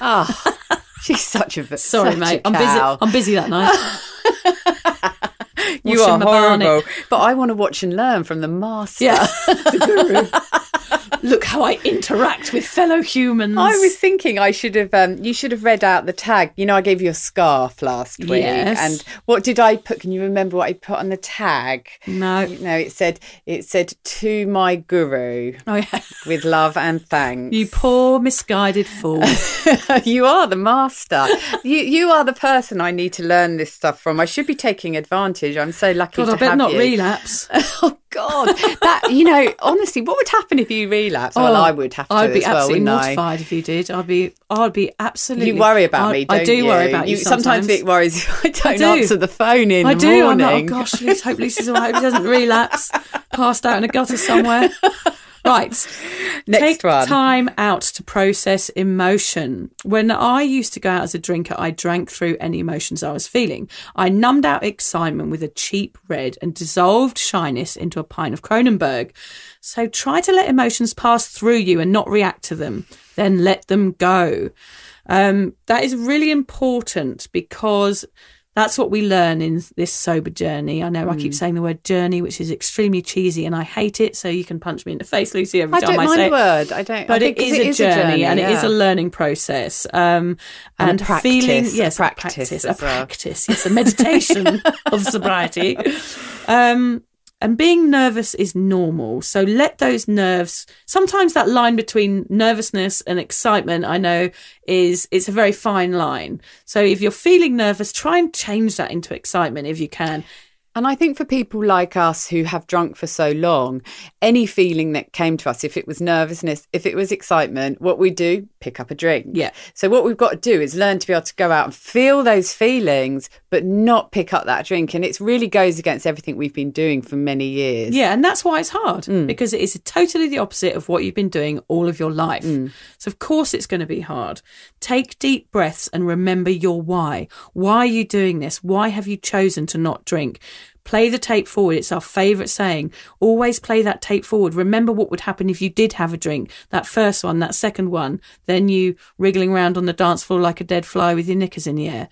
Oh, she's such a Sorry, such mate. I'm busy. I'm busy that night. you are horrible. But I want to watch and learn from the master. Yeah, the guru. Look how I interact with fellow humans. I was thinking I should have. Um, you should have read out the tag. You know, I gave you a scarf last week, Yes. and what did I put? Can you remember what I put on the tag? No. no. It said it said to my guru Oh yeah. with love and thanks. You poor misguided fool. you are the master. you you are the person I need to learn this stuff from. I should be taking advantage. I'm so lucky God, to I better have not you. relapse. Oh God, that you know, honestly, what would happen if you relapse? well, Oh, I would have to. I'd be as well, absolutely wouldn't I? mortified if you did. I'd be. I'd be absolutely. You worry about I, me, don't I do you? worry about you. sometimes. sometimes. Vic worries I don't do. answer the phone in I the do. I'm like, oh gosh, Liz, hope Lisa's all right. Hope he doesn't relapse, passed out in a gutter somewhere. Right. Next Take one. time out to process emotion. When I used to go out as a drinker, I drank through any emotions I was feeling. I numbed out excitement with a cheap red and dissolved shyness into a pint of Kronenbourg. So try to let emotions pass through you and not react to them. Then let them go. Um, that is really important because that's what we learn in this sober journey. I know I Hmm. keep saying the word journey, which is extremely cheesy, and I hate it. So you can punch me in the face, Lucy, every I time I mind say the it. word. I don't. But I it is, a, journey, and it is a learning process. Um, And a and, practice, feeling, a yes, practice practice, a as well. practice, yes, a meditation of sobriety. Um, and being nervous is normal. So let those nerves, sometimes that line between nervousness and excitement, I know is, it's a very fine line. So if you're feeling nervous, try and change that into excitement if you can. And I think for people like us who have drunk for so long, any feeling that came to us, if it was nervousness, if it was excitement, what we do, pick up a drink. Yeah. So what we've got to do is learn to be able to go out and feel those feelings, but not pick up that drink. And it really goes against everything we've been doing for many years. Yeah, and that's why it's hard mm. because it is totally the opposite of what you've been doing all of your life. Mm. So, of course, it's going to be hard. Take deep breaths and remember your why. Why are you doing this? Why have you chosen to not drink? Play the tape forward. It's our favourite saying. Always play that tape forward. Remember what would happen if you did have a drink. That first one, that second one, then you wriggling around on the dance floor like a dead fly with your knickers in the air.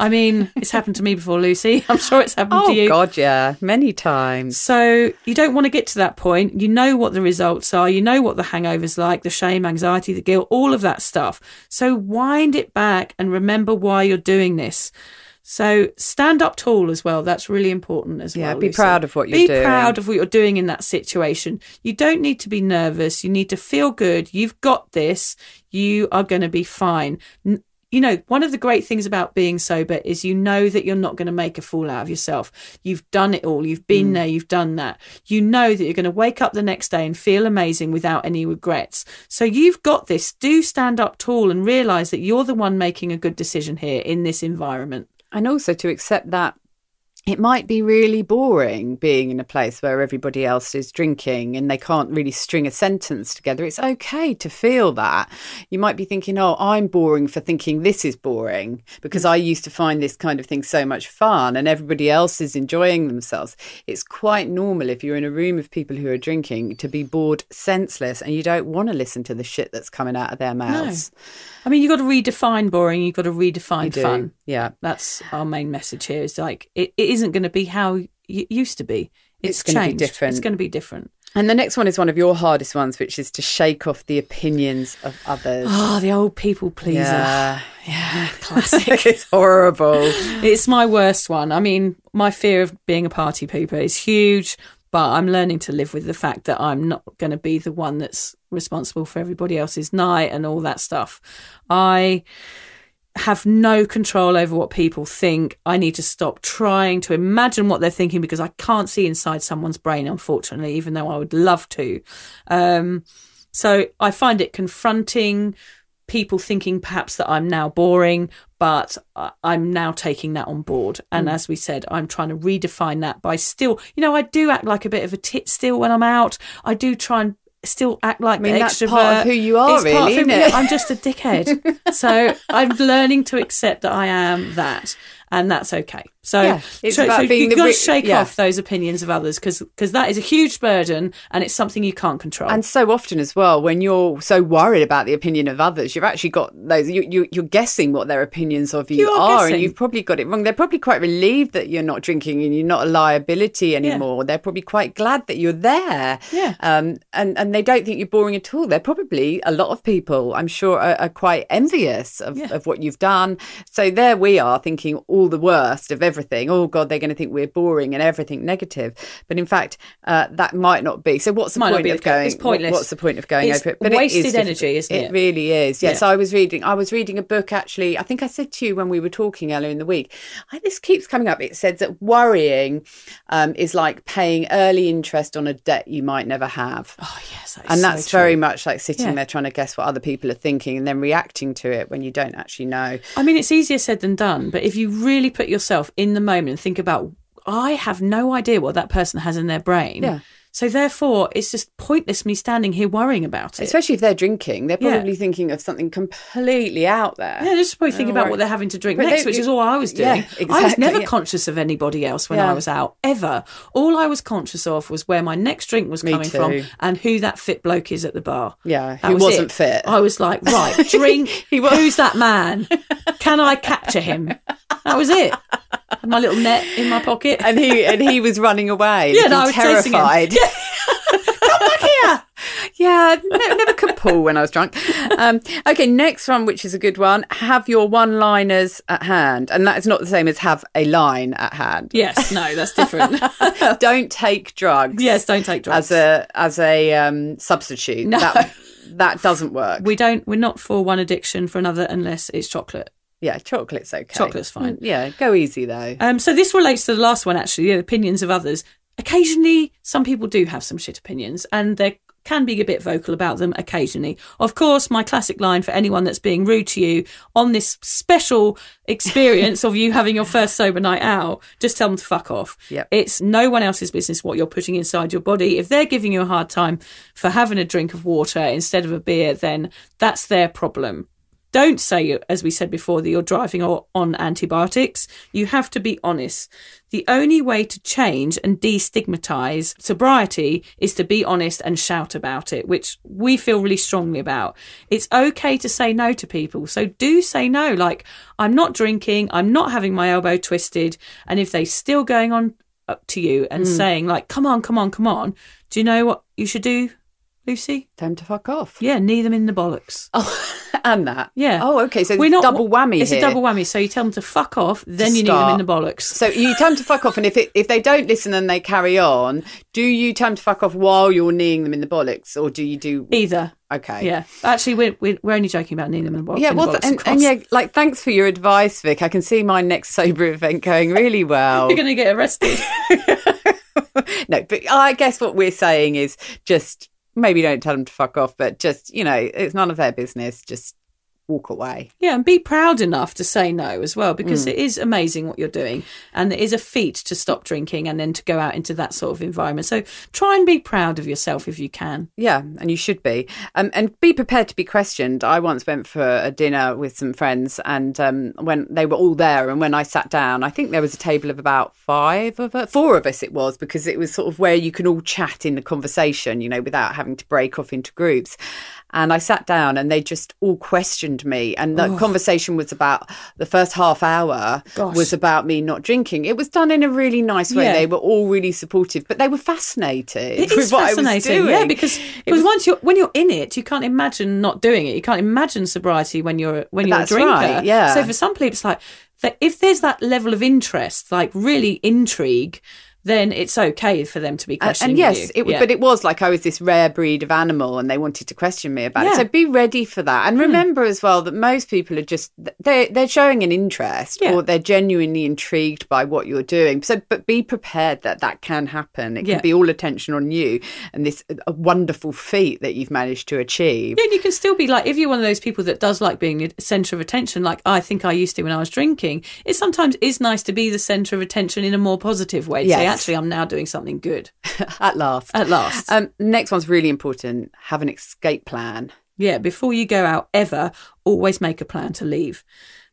I mean, it's happened to me before, Lucy. I'm sure it's happened Oh to you. Oh, God, yeah, many times. So you don't want to get to that point. You know what the results are. You know what the hangover's like, the shame, anxiety, the guilt, all of that stuff. So wind it back and remember why you're doing this. So stand up tall as well. That's really important as Yeah, well. Yeah, be Lucy. proud of what you're be doing. proud of what you're doing in that situation. You don't need to be nervous. You need to feel good. You've got this. You are going to be fine. You know, one of the great things about being sober is you know that you're not going to make a fool out of yourself. You've done it all. You've Mm. been there. You've done that. You know that you're going to wake up the next day and feel amazing without any regrets. So you've got this. Do stand up tall and realize that you're the one making a good decision here in this environment. And also to accept that it might be really boring being in a place where everybody else is drinking and they can't really string a sentence together. It's okay to feel that. You might be thinking, oh, I'm boring for thinking this is boring because mm. I used to find this kind of thing so much fun and everybody else is enjoying themselves. It's quite normal if you're in a room of people who are drinking to be bored senseless and you don't want to listen to the shit that's coming out of their mouths. I mean, you've got to redefine boring. You've got to redefine fun. Yeah. That's our main message here. Is like it, it isn't going to be how it used to be. It's, It's changed. different. It's going to be different. And the next one is one of your hardest ones, which is to shake off the opinions of others. Oh, the old people pleaser. Yeah. Yeah, classic. it's horrible. it's my worst one. I mean, my fear of being a party pooper is huge. but I'm learning to live with the fact that I'm not going to be the one that's responsible for everybody else's night and all that stuff. I have no control over what people think. I need to stop trying to imagine what they're thinking because I can't see inside someone's brain, unfortunately, even though I would love to. Um, so I find it confronting people thinking perhaps that I'm now boring, but I'm now taking that on board. And as we said, I'm trying to redefine that by still, you know, I do act like a bit of a tit still when I'm out. I do try and still act like I mean, the that's extrovert. part of who you are, It's really, isn't it? I'm just a dickhead. so I'm learning to accept that I am that. And that's okay. So, Yeah, it's so, about so being you've the got to shake yeah. off those opinions of others because that is a huge burden and it's something you can't control. And so often as well, when you're so worried about the opinion of others, you've actually got those. You, you, you're guessing what their opinions of you, You are are, and you've probably got it wrong. They're probably quite relieved that you're not drinking and you're not a liability anymore. They're probably quite glad that you're there. Yeah. Um. And and they don't think you're boring at all. They're probably a lot of people, I'm sure, are, are quite envious of, Yeah. of what you've done. So there we are thinking all the worst of everything. Oh God, they're going to think we're boring and everything negative. But in fact, uh, that might not be. So what's the Might point of the going? It's pointless. What's the point of going It's over it? But wasted is energy, isn't it? really is. Yes, Yeah. I was reading. I was reading a book actually. I think I said to you when we were talking earlier in the week. I, this keeps coming up. It said that worrying um, is like paying early interest on a debt you might never have. oh, yes. That and so that's true. very much like sitting Yeah. there trying to guess what other people are thinking and then reacting to it when you don't actually know. I mean, it's easier said than done, but if you really put yourself in the moment and think about, I have no idea what that person has in their brain. Yeah. So therefore, it's just pointless me standing here worrying about it. Especially if they're drinking, they're Yeah. probably thinking of something completely out there. yeah, just probably think Oh, about what they're having to drink But next, which is all I was doing. Yeah, doing. I was never yeah. conscious of anybody else when Yeah. I was out, ever. All I was conscious of was where my next drink was Me coming from and who that fit bloke is at the bar. Yeah, That who was wasn't it. fit. I was like, right, drink. Was- Who's that man? Can I capture him? That was it. Had my little net in my pocket. and he and he was running away. Yeah, no, I was terrified. Come back here. Yeah, ne- never could pull when I was drunk. Um, okay, next one, which is a good one. Have your one-liners at hand, and that is not the same as have a line at hand. Yes, no, that's different. Don't take drugs. yes, don't take drugs. as a as a um, substitute. No. That that doesn't work. we don't. We're not for one addiction for another unless it's chocolate. Yeah, chocolate's okay. Chocolate's fine. Mm, Yeah, go easy though. Um, so this relates to the last one, actually, the opinions of others. Occasionally, some people do have some shit opinions, and they can be a bit vocal about them occasionally. Of course, my classic line for anyone that's being rude to you on this special experience of you having your first sober night out, just tell them to fuck off. Yep. It's no one else's business what you're putting inside your body. If they're giving you a hard time for having a drink of water instead of a beer, then that's their problem. Don't say, as we said before, that you're driving or on antibiotics. You have to be honest. The only way to change and destigmatize sobriety is to be honest and shout about it, which we feel really strongly about. It's okay to say no to people. So do say no. Like, I'm not drinking, I'm not having my elbow twisted. And if they're still going on up to you and mm. saying, like, come on, come on, come on, do you know what you should do, Lucy? Time to fuck off. Yeah, knee them in the bollocks. Oh, and that. Yeah. Oh, okay. So We're it's not double whammy It's here. a double whammy. So you tell them to fuck off, then you knee them in the bollocks. So you tell them to fuck off, and if it, if they don't listen and they carry on, do you tell them to fuck off while you're kneeing them in the bollocks, or do you do? Either. Okay. Yeah. Actually, we're, we're, we're only joking about kneeing them in the, bo- Yeah, well, bollocks. and, and yeah, like thanks for your advice, Vic. I can see my next sober event going really well. You're going to get arrested. no, but I guess what we're saying is just maybe don't tell them to fuck off, but just you know, it's none of their business. Just walk away. yeah, and be proud enough to say no as well, because Mm. it is amazing what you're doing. And it is a feat to stop drinking and then to go out into that sort of environment. So try and be proud of yourself if you can. Yeah, and you should be. Um, and be prepared to be questioned. I once went for a dinner with some friends, and um, when they were all there, and when I sat down, I think there was a table of about five of us, four of us it was, because it was sort of where you can all chat in the conversation, you know, without having to break off into groups. And I sat down and they just all questioned me. And the conversation was about the first half hour Gosh. was about me not drinking. It was done in a really nice way. Yeah. They were all really supportive, but they were fascinated It with is what I was fascinating, doing. yeah, because because once you're when you're in it, you can't imagine not doing it. You can't imagine sobriety when you're when you're a drinker. right, yeah. So for some people, it's like that if there's that level of interest, like really intrigue, then it's okay for them to be Uh, questioning and yes, you. it, Yeah. but it was like I was this rare breed of animal, and they wanted to question me about it. Yeah. Hmm. So be ready for that, and remember as well that most people are just they they're showing an interest Yeah. or they're genuinely intrigued by what you're doing. So, but be prepared that that can happen. It Yeah. can be all attention on you, and this a wonderful feat that you've managed to achieve. Yeah, and you can still be like, if you're one of those people that does like being the centre of attention, like I think I used to when I was drinking, it sometimes is nice to be the centre of attention in a more positive way. Yes. Actually, I'm now doing something good At last, at last. um, next one's really important. Have an escape plan. Yeah, before you go out ever, always make a plan to leave.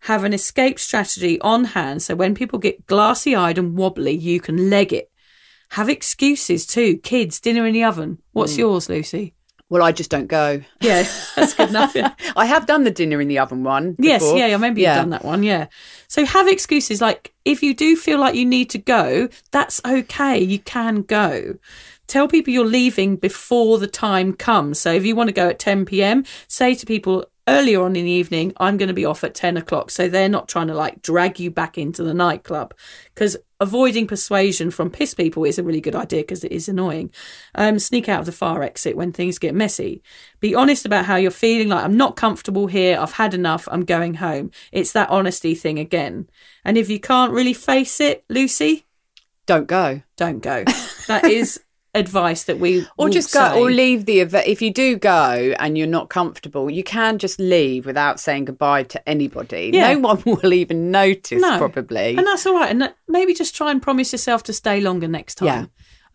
Have an escape strategy on hand so when people get glassy eyed and wobbly, you can leg it. Have excuses too. Kids, dinner in the oven. What's yours, Lucy? Well, I just don't go. Yeah, that's good enough. Yeah. I have done the dinner in the oven one. Yes, before. yeah, I remember you've done that one. Yeah. So have excuses. Like if you do feel like you need to go, that's okay. You can go. Tell people you're leaving before the time comes. So if you want to go at 10 p.m., say to people earlier on in the evening, I'm going to be off at 10 o'clock. So they're not trying to like drag you back into the nightclub because avoiding persuasion from piss people is a really good idea because it is annoying. Um, sneak out of the far exit when things get messy. Be honest about how you're feeling. Like, I'm not comfortable here. I've had enough. I'm going home. It's that honesty thing again. And if you can't really face it, Lucy, Don't go. don't go. That is advice that we Or just go, say. or leave the event. If you do go and you're not comfortable, you can just leave without saying goodbye to anybody. Yeah. No one will even notice, No. probably. And that's all right. And maybe just try and promise yourself to stay longer next time. Yeah.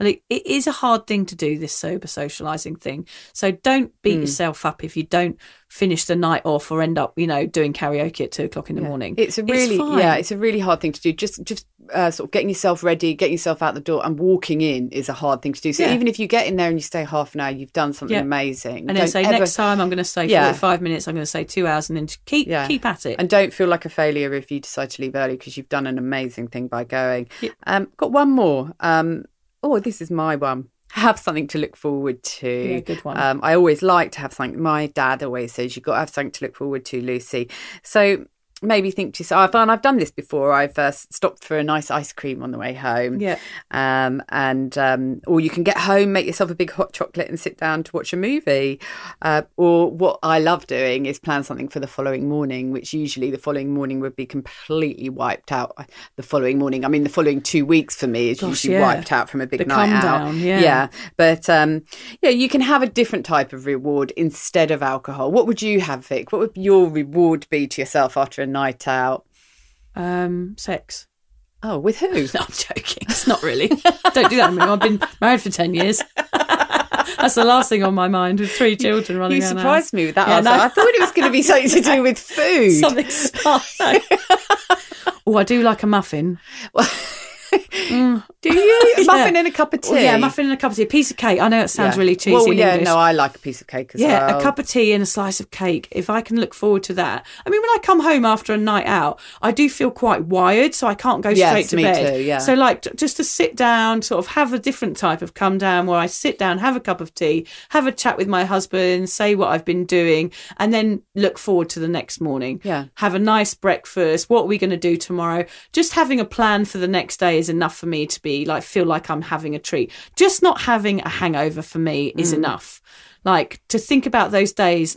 And it, it is a hard thing to do, this sober socialising thing. So don't beat Hmm. yourself up if you don't finish the night off or end up, you know, doing karaoke at two o'clock in the morning. It's a really, fine. yeah, it's a really hard thing to do. Just, just uh, sort of getting yourself ready, getting yourself out the door, and walking in is a hard thing to do. So Yeah. even if you get in there and you stay half an hour, you've done something Yeah. amazing. and Don't say ever- next time I'm going to say Yeah. 45 minutes, I'm going to say two hours, and then just keep Yeah. keep at it. And don't feel like a failure if you decide to leave early because you've done an amazing thing by going. Um, got one more. Um, oh, this is my one. Have something to look forward to. Yeah, good one. Um, I always like to have something. My dad always says you've got to have something to look forward to, Lucy. So maybe think to yourself, and I've done this before. I've uh, stopped for a nice ice cream on the way home. Yeah. Um, and um, or you can get home, make yourself a big hot chocolate, and sit down to watch a movie. Uh, or what I love doing is plan something for the following morning, which usually the following morning would be completely wiped out. The following morning, I mean, the following two weeks for me is Gosh, usually yeah. wiped out from a big The night out. down, yeah. yeah. But um, yeah, you can have a different type of reward instead of alcohol. What would you have, Vic? What would your reward be to yourself after a night out? um, sex. Oh, with who? No, I'm joking. It's not really. Don't do that anymore. I've been married for 10 years. That's the last thing on my mind with three children running You surprised me with that Yeah, answer. no. I thought it was going to be something to do with food. Something spicy. oh, I do like a muffin. Mm. Do you? Yeah. muffin and a cup of tea. Well, yeah, muffin in a cup of tea. A piece of cake. I know it sounds Yeah. really cheesy Well, yeah, English. no, I like a piece of cake as yeah, well. a cup of tea and a slice of cake. If I can look forward to that. I mean, when I come home after a night out, I do feel quite wired, so I can't go Yes, straight to me bed. too, yeah. So, like, just to sit down, sort of have a different type of come down where I sit down, have a cup of tea, have a chat with my husband, say what I've been doing, and then look forward to the next morning. Yeah. Have a nice breakfast. What are we going to do tomorrow? Just having a plan for the next day is enough for me to be like, feel like I'm having a treat. Just not having a hangover for me Mm. is enough. Like to think about those days.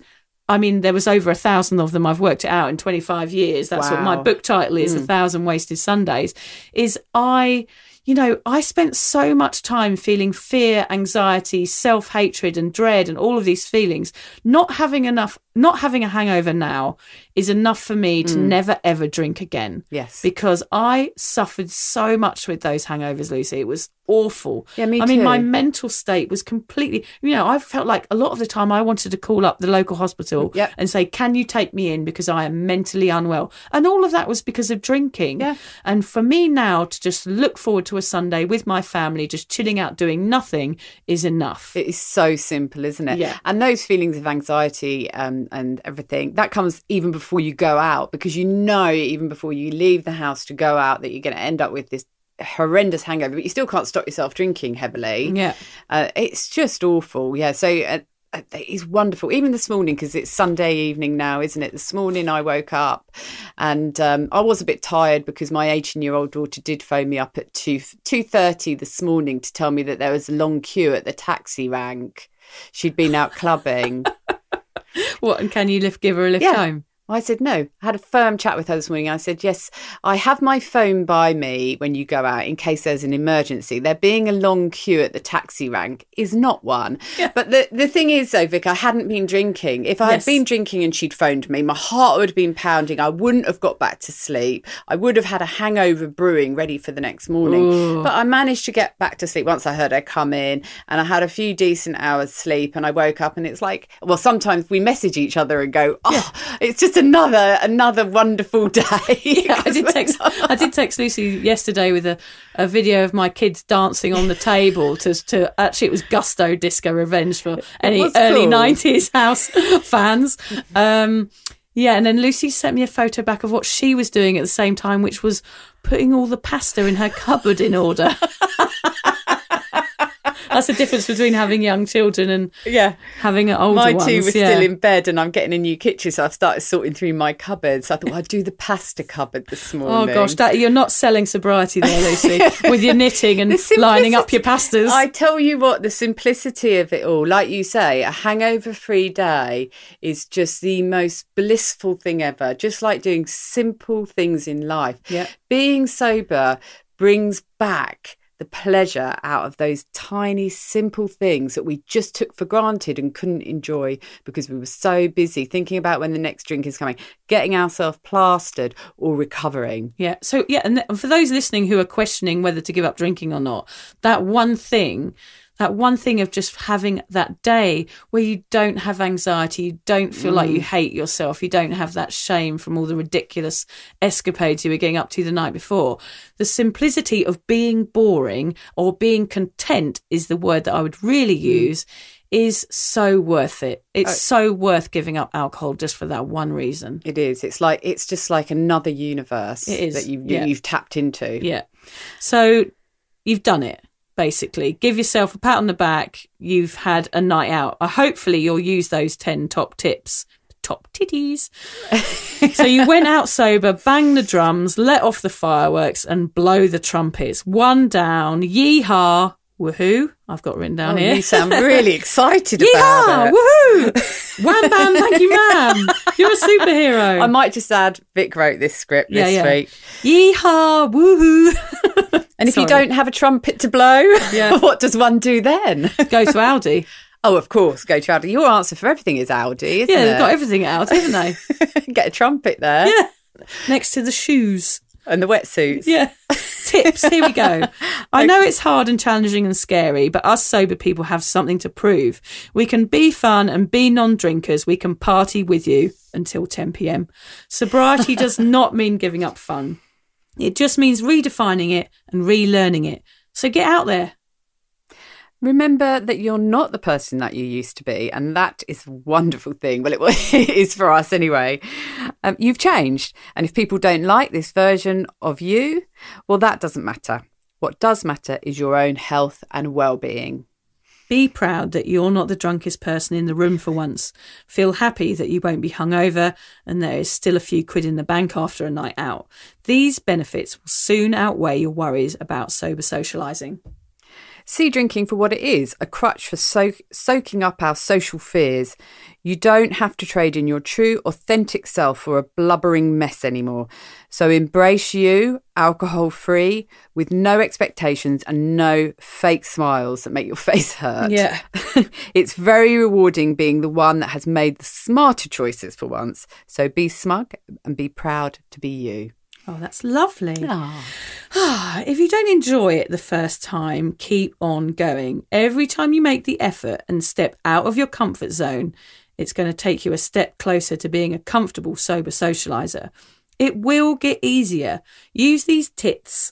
I mean, there was over a thousand of them. I've worked it out in 25 years. That's what my Mm. book title is, A Thousand Wasted Sundays. Is I, you know, I spent so much time feeling fear, anxiety, self hatred, and dread, and all of these feelings. Not having enough, not having a hangover now is enough for me to never ever drink again. Mm. Yes. Because I suffered so much with those hangovers, Lucy. It was awful. Yeah, me I mean, my mental state was completely, you know, I felt like a lot of the time I wanted to call up the local hospital Yep. and say, can you take me in because I am mentally unwell? And all of that was because of drinking. Yeah. And for me now to just look forward to a Sunday with my family, just chilling out, doing nothing is enough. It is so simple, isn't it? Yeah. And those feelings of anxiety um, and everything, that comes even before you go out because you know, even before you leave the house to go out, that you're going to end up with this horrendous hangover, but you still can't stop yourself drinking heavily. Yeah. Uh, it's just awful. Yeah. So, uh, uh, he's wonderful. Even this morning, because it's Sunday evening now, isn't it? This morning I woke up and um, I was a bit tired because my 18 year old daughter did phone me up at 2 2.30 this morning to tell me that there was a long queue at the taxi rank. She'd been out clubbing. What? And can you lift, give her a lift Yeah. home? I said no. I had a firm chat with her this morning. I said, yes, I have my phone by me when you go out in case there's an emergency. There being a long queue at the taxi rank is not one. But the, the thing is, though, Vic, I hadn't been drinking. If I Yes. had been drinking and she'd phoned me, my heart would have been pounding. I wouldn't have got back to sleep. I would have had a hangover brewing ready for the next morning. But I managed to get back to sleep once I heard her come in and I had a few decent hours sleep and I woke up and it's like, well, sometimes we message each other and go, oh, it's just another another wonderful day. Yeah, I did text. I did text Lucy yesterday with a, a video of my kids dancing on the table to to actually it was Gusto Disco Revenge for any early cool. nineties house fans. Um, yeah, and then Lucy sent me a photo back of what she was doing at the same time, which was putting all the pasta in her cupboard in order. That's the difference between having young children and yeah. having an older My ones. two were yeah. still in bed and I'm getting a new kitchen, so I've started sorting through my cupboards. I thought I'd do the pasta cupboard this morning. Oh gosh, that you're not selling sobriety there, Lucy, with your knitting and lining up your pastas. I tell you what, the simplicity of it all, like you say, a hangover free day is just the most blissful thing ever. Just like doing simple things in life. Yeah. Being sober brings back the pleasure out of those tiny, simple things that we just took for granted and couldn't enjoy because we were so busy thinking about when the next drink is coming, getting ourselves plastered or recovering. Yeah. So yeah, and for those listening who are questioning whether to give up drinking or not, that one thing, that one thing of just having that day where you don't have anxiety, you don't feel like you mm. hate yourself, you don't have that shame from all the ridiculous escapades you were getting up to the night before. The simplicity of being boring or being content is the word that I would really mm. use. Is so worth it. It's oh. so worth giving up alcohol just for that one reason. It is. It's like it's just like another universe that you, yeah. you've tapped into. Yeah. So you've done it, basically. Give yourself a pat on the back. You've had a night out. Uh, hopefully, you'll use those 10 top tips. Top titties. so you went out sober, bang the drums, let off the fireworks, and blow the trumpets. One down. Yeehaw. Woohoo. I've got written down Oh, here. you sound really excited about it. Woohoo. Wham bam. Thank you, ma'am. You're a superhero. I might just add Vic wrote this script Yeah, this yeah. week. Yeehaw. Woohoo. And if you don't have a trumpet to blow, Yeah. what does one do then? Go to Aldi. oh, of course, go to Aldi. Your answer for everything is Aldi, isn't Yeah, it? they've got everything out, haven't they? Get a trumpet there Yeah. Next to the shoes. And the wetsuits. Yeah. Tips. Here we go. I know it's hard and challenging and scary, but us sober people have something to prove. We can be fun and be non drinkers. We can party with you until 10 pm. Sobriety does not mean giving up fun, it just means redefining it and relearning it. So get out there. Remember that you're not the person that you used to be, and that is a wonderful thing. Well, it, is for us anyway. Um, you've changed, and if people don't like this version of you, well, that doesn't matter. What does matter is your own health and well-being. Be proud that you're not the drunkest person in the room for once. Feel happy that you won't be hungover and there is still a few quid in the bank after a night out. These benefits will soon outweigh your worries about sober socialising. See drinking for what it is a crutch for soak, soaking up our social fears. You don't have to trade in your true, authentic self for a blubbering mess anymore. So embrace you, alcohol free, with no expectations and no fake smiles that make your face hurt. Yeah. it's very rewarding being the one that has made the smarter choices for once. So be smug and be proud to be you. Oh, that's lovely. Ah. if you don't enjoy it the first time, keep on going. Every time you make the effort and step out of your comfort zone, it's going to take you a step closer to being a comfortable, sober socializer. It will get easier. Use these tits,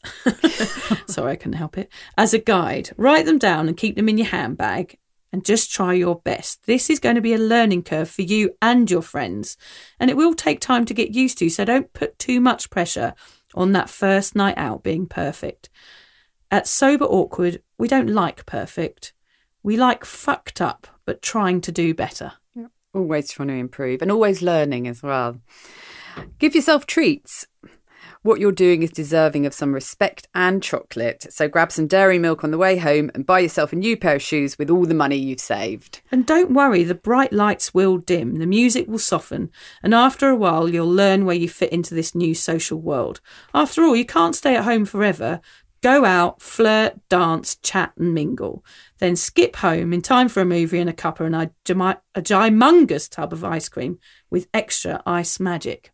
sorry, I couldn't help it, as a guide. Write them down and keep them in your handbag and just try your best. This is going to be a learning curve for you and your friends, and it will take time to get used to, so don't put too much pressure on that first night out being perfect. At Sober Awkward, we don't like perfect. We like fucked up, but trying to do better. Yeah. Always trying to improve and always learning as well. Give yourself treats. What you're doing is deserving of some respect and chocolate. So grab some dairy milk on the way home and buy yourself a new pair of shoes with all the money you've saved. And don't worry, the bright lights will dim, the music will soften, and after a while, you'll learn where you fit into this new social world. After all, you can't stay at home forever. Go out, flirt, dance, chat, and mingle. Then skip home in time for a movie and a cuppa and a, gemi- a tub of ice cream with extra ice magic.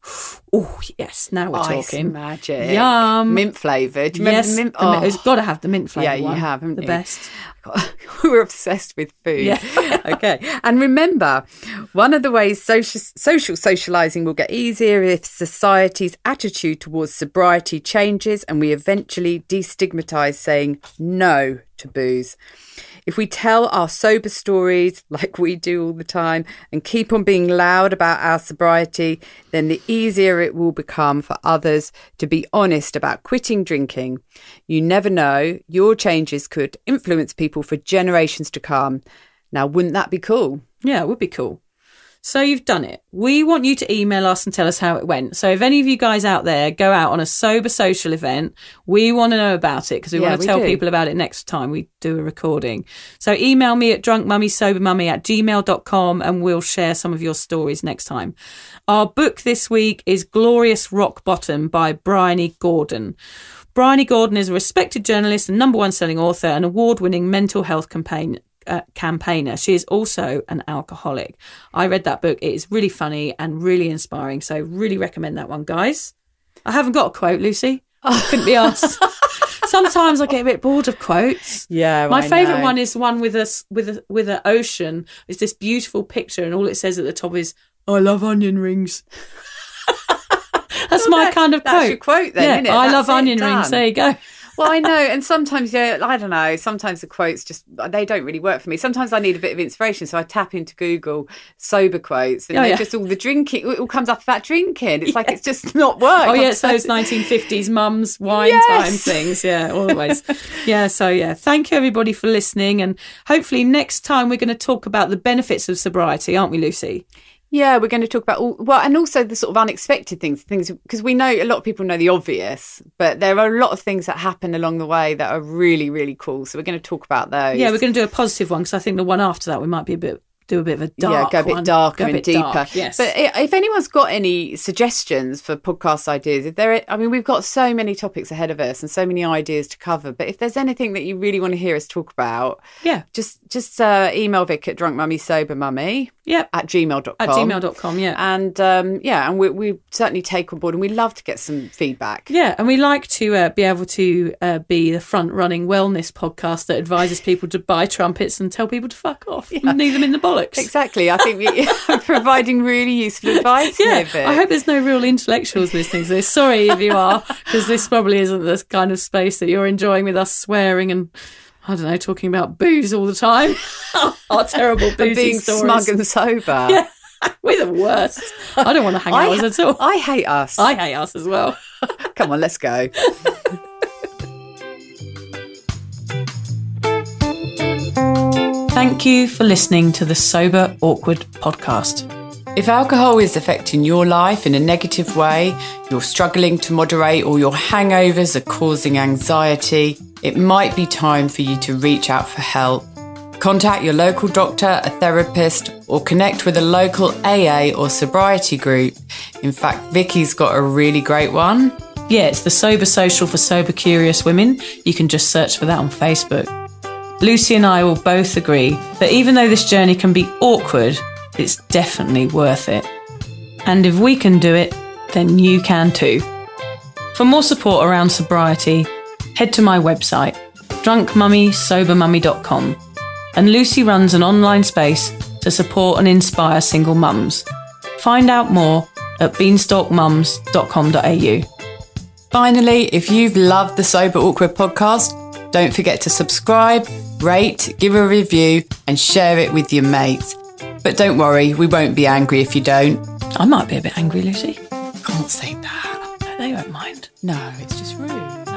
Oh, yes, now we're Ice talking. magic. Yum. Mint flavoured. Do you remember Yes, mint? Oh. it's got to have the mint flavour. Yeah, you one, have, haven't the you? best. We're obsessed with food. Yeah. okay. And remember, one of the ways social, social socializing will get easier if society's attitude towards sobriety changes and we eventually destigmatize saying no to booze. If we tell our sober stories like we do all the time and keep on being loud about our sobriety, then the easier it will become for others to be honest about quitting drinking. You never know, your changes could influence people for generations to come. Now, wouldn't that be cool? Yeah, it would be cool. So you've done it. We want you to email us and tell us how it went. So if any of you guys out there go out on a sober social event, we want to know about it because we Yeah, want to tell do. people about it next time we do a recording. So email me at drunkmummysobermummy at gmail.com and we'll share some of your stories next time. Our book this week is Glorious Rock Bottom by Bryony Gordon. Bryony Gordon is a respected journalist and number one selling author and award winning mental health campaign, uh, campaigner. She is also an alcoholic. I read that book. It is really funny and really inspiring. So, really recommend that one, guys. I haven't got a quote, Lucy. I Couldn't be asked. Sometimes I get a bit bored of quotes. Yeah, My I know. one is one with us with a with an ocean. It's this beautiful picture, and all it says at the top is "I love onion rings." That's my that- kind of that's quote. your quote then, yeah, isn't it? I That's love onion done. rings. There you go. Well, I know, and sometimes, yeah, I don't know. Sometimes the quotes just they don't really work for me. Sometimes I need a bit of inspiration, so I tap into Google sober quotes, and Oh, yeah. just all the drinking. It all comes up about drinking. It's like it's just not work. Oh yeah, it's those 1950s mums wine Yes. time things. Yeah, always. yeah, so yeah, thank you everybody for listening, and hopefully next time we're going to talk about the benefits of sobriety, aren't we, Lucy? Yeah, we're going to talk about all well, and also the sort of unexpected things, things because we know a lot of people know the obvious, but there are a lot of things that happen along the way that are really, really cool. So we're going to talk about those. Yeah, we're going to do a positive one because I think the one after that we might be a bit do a bit of a dark yeah, go a bit one. darker a and deeper. dark, yes, But if anyone's got any suggestions for podcast ideas, if there, I mean, we've got so many topics ahead of us and so many ideas to cover. But if there's anything that you really want to hear us talk about, yeah, just just uh, email Vic at drunkmummysobermummy yeah, at gmail.com. at gmail.com. Yeah. And um, yeah, and we, we certainly take on board and we love to get some feedback. Yeah, and we like to uh, be able to uh, be the front running wellness podcast that advises people to buy trumpets and tell people to fuck off and knee them in the bollocks. Exactly. I think we're providing really useful advice. Yeah, here. I hope there's no real intellectuals listening to this. Sorry if you are, because this probably isn't the kind of space that you're enjoying with us swearing and I don't know, talking about booze all the time. Our terrible And being stories. smug and sober. Yeah, we're the worst. I don't want to hang out with us at all. I hate us. I hate us as well. Come on, let's go. Thank you for listening to the Sober Awkward podcast. If alcohol is affecting your life in a negative way, you're struggling to moderate, or your hangovers are causing anxiety, it might be time for you to reach out for help. Contact your local doctor, a therapist, or connect with a local AA or sobriety group. In fact, Vicky's got a really great one. Yeah, it's the Sober Social for Sober Curious Women. You can just search for that on Facebook. Lucy and I will both agree that even though this journey can be awkward, it's definitely worth it. And if we can do it, then you can too. For more support around sobriety, head to my website, drunkmummysobermummy.com. And Lucy runs an online space to support and inspire single mums. Find out more at beanstalkmums.com.au. Finally, if you've loved the Sober Awkward podcast, don't forget to subscribe, rate, give a review, and share it with your mates. But don't worry, we won't be angry if you don't. I might be a bit angry, Lucy. Can't say that. No, they won't mind. No, it's just rude.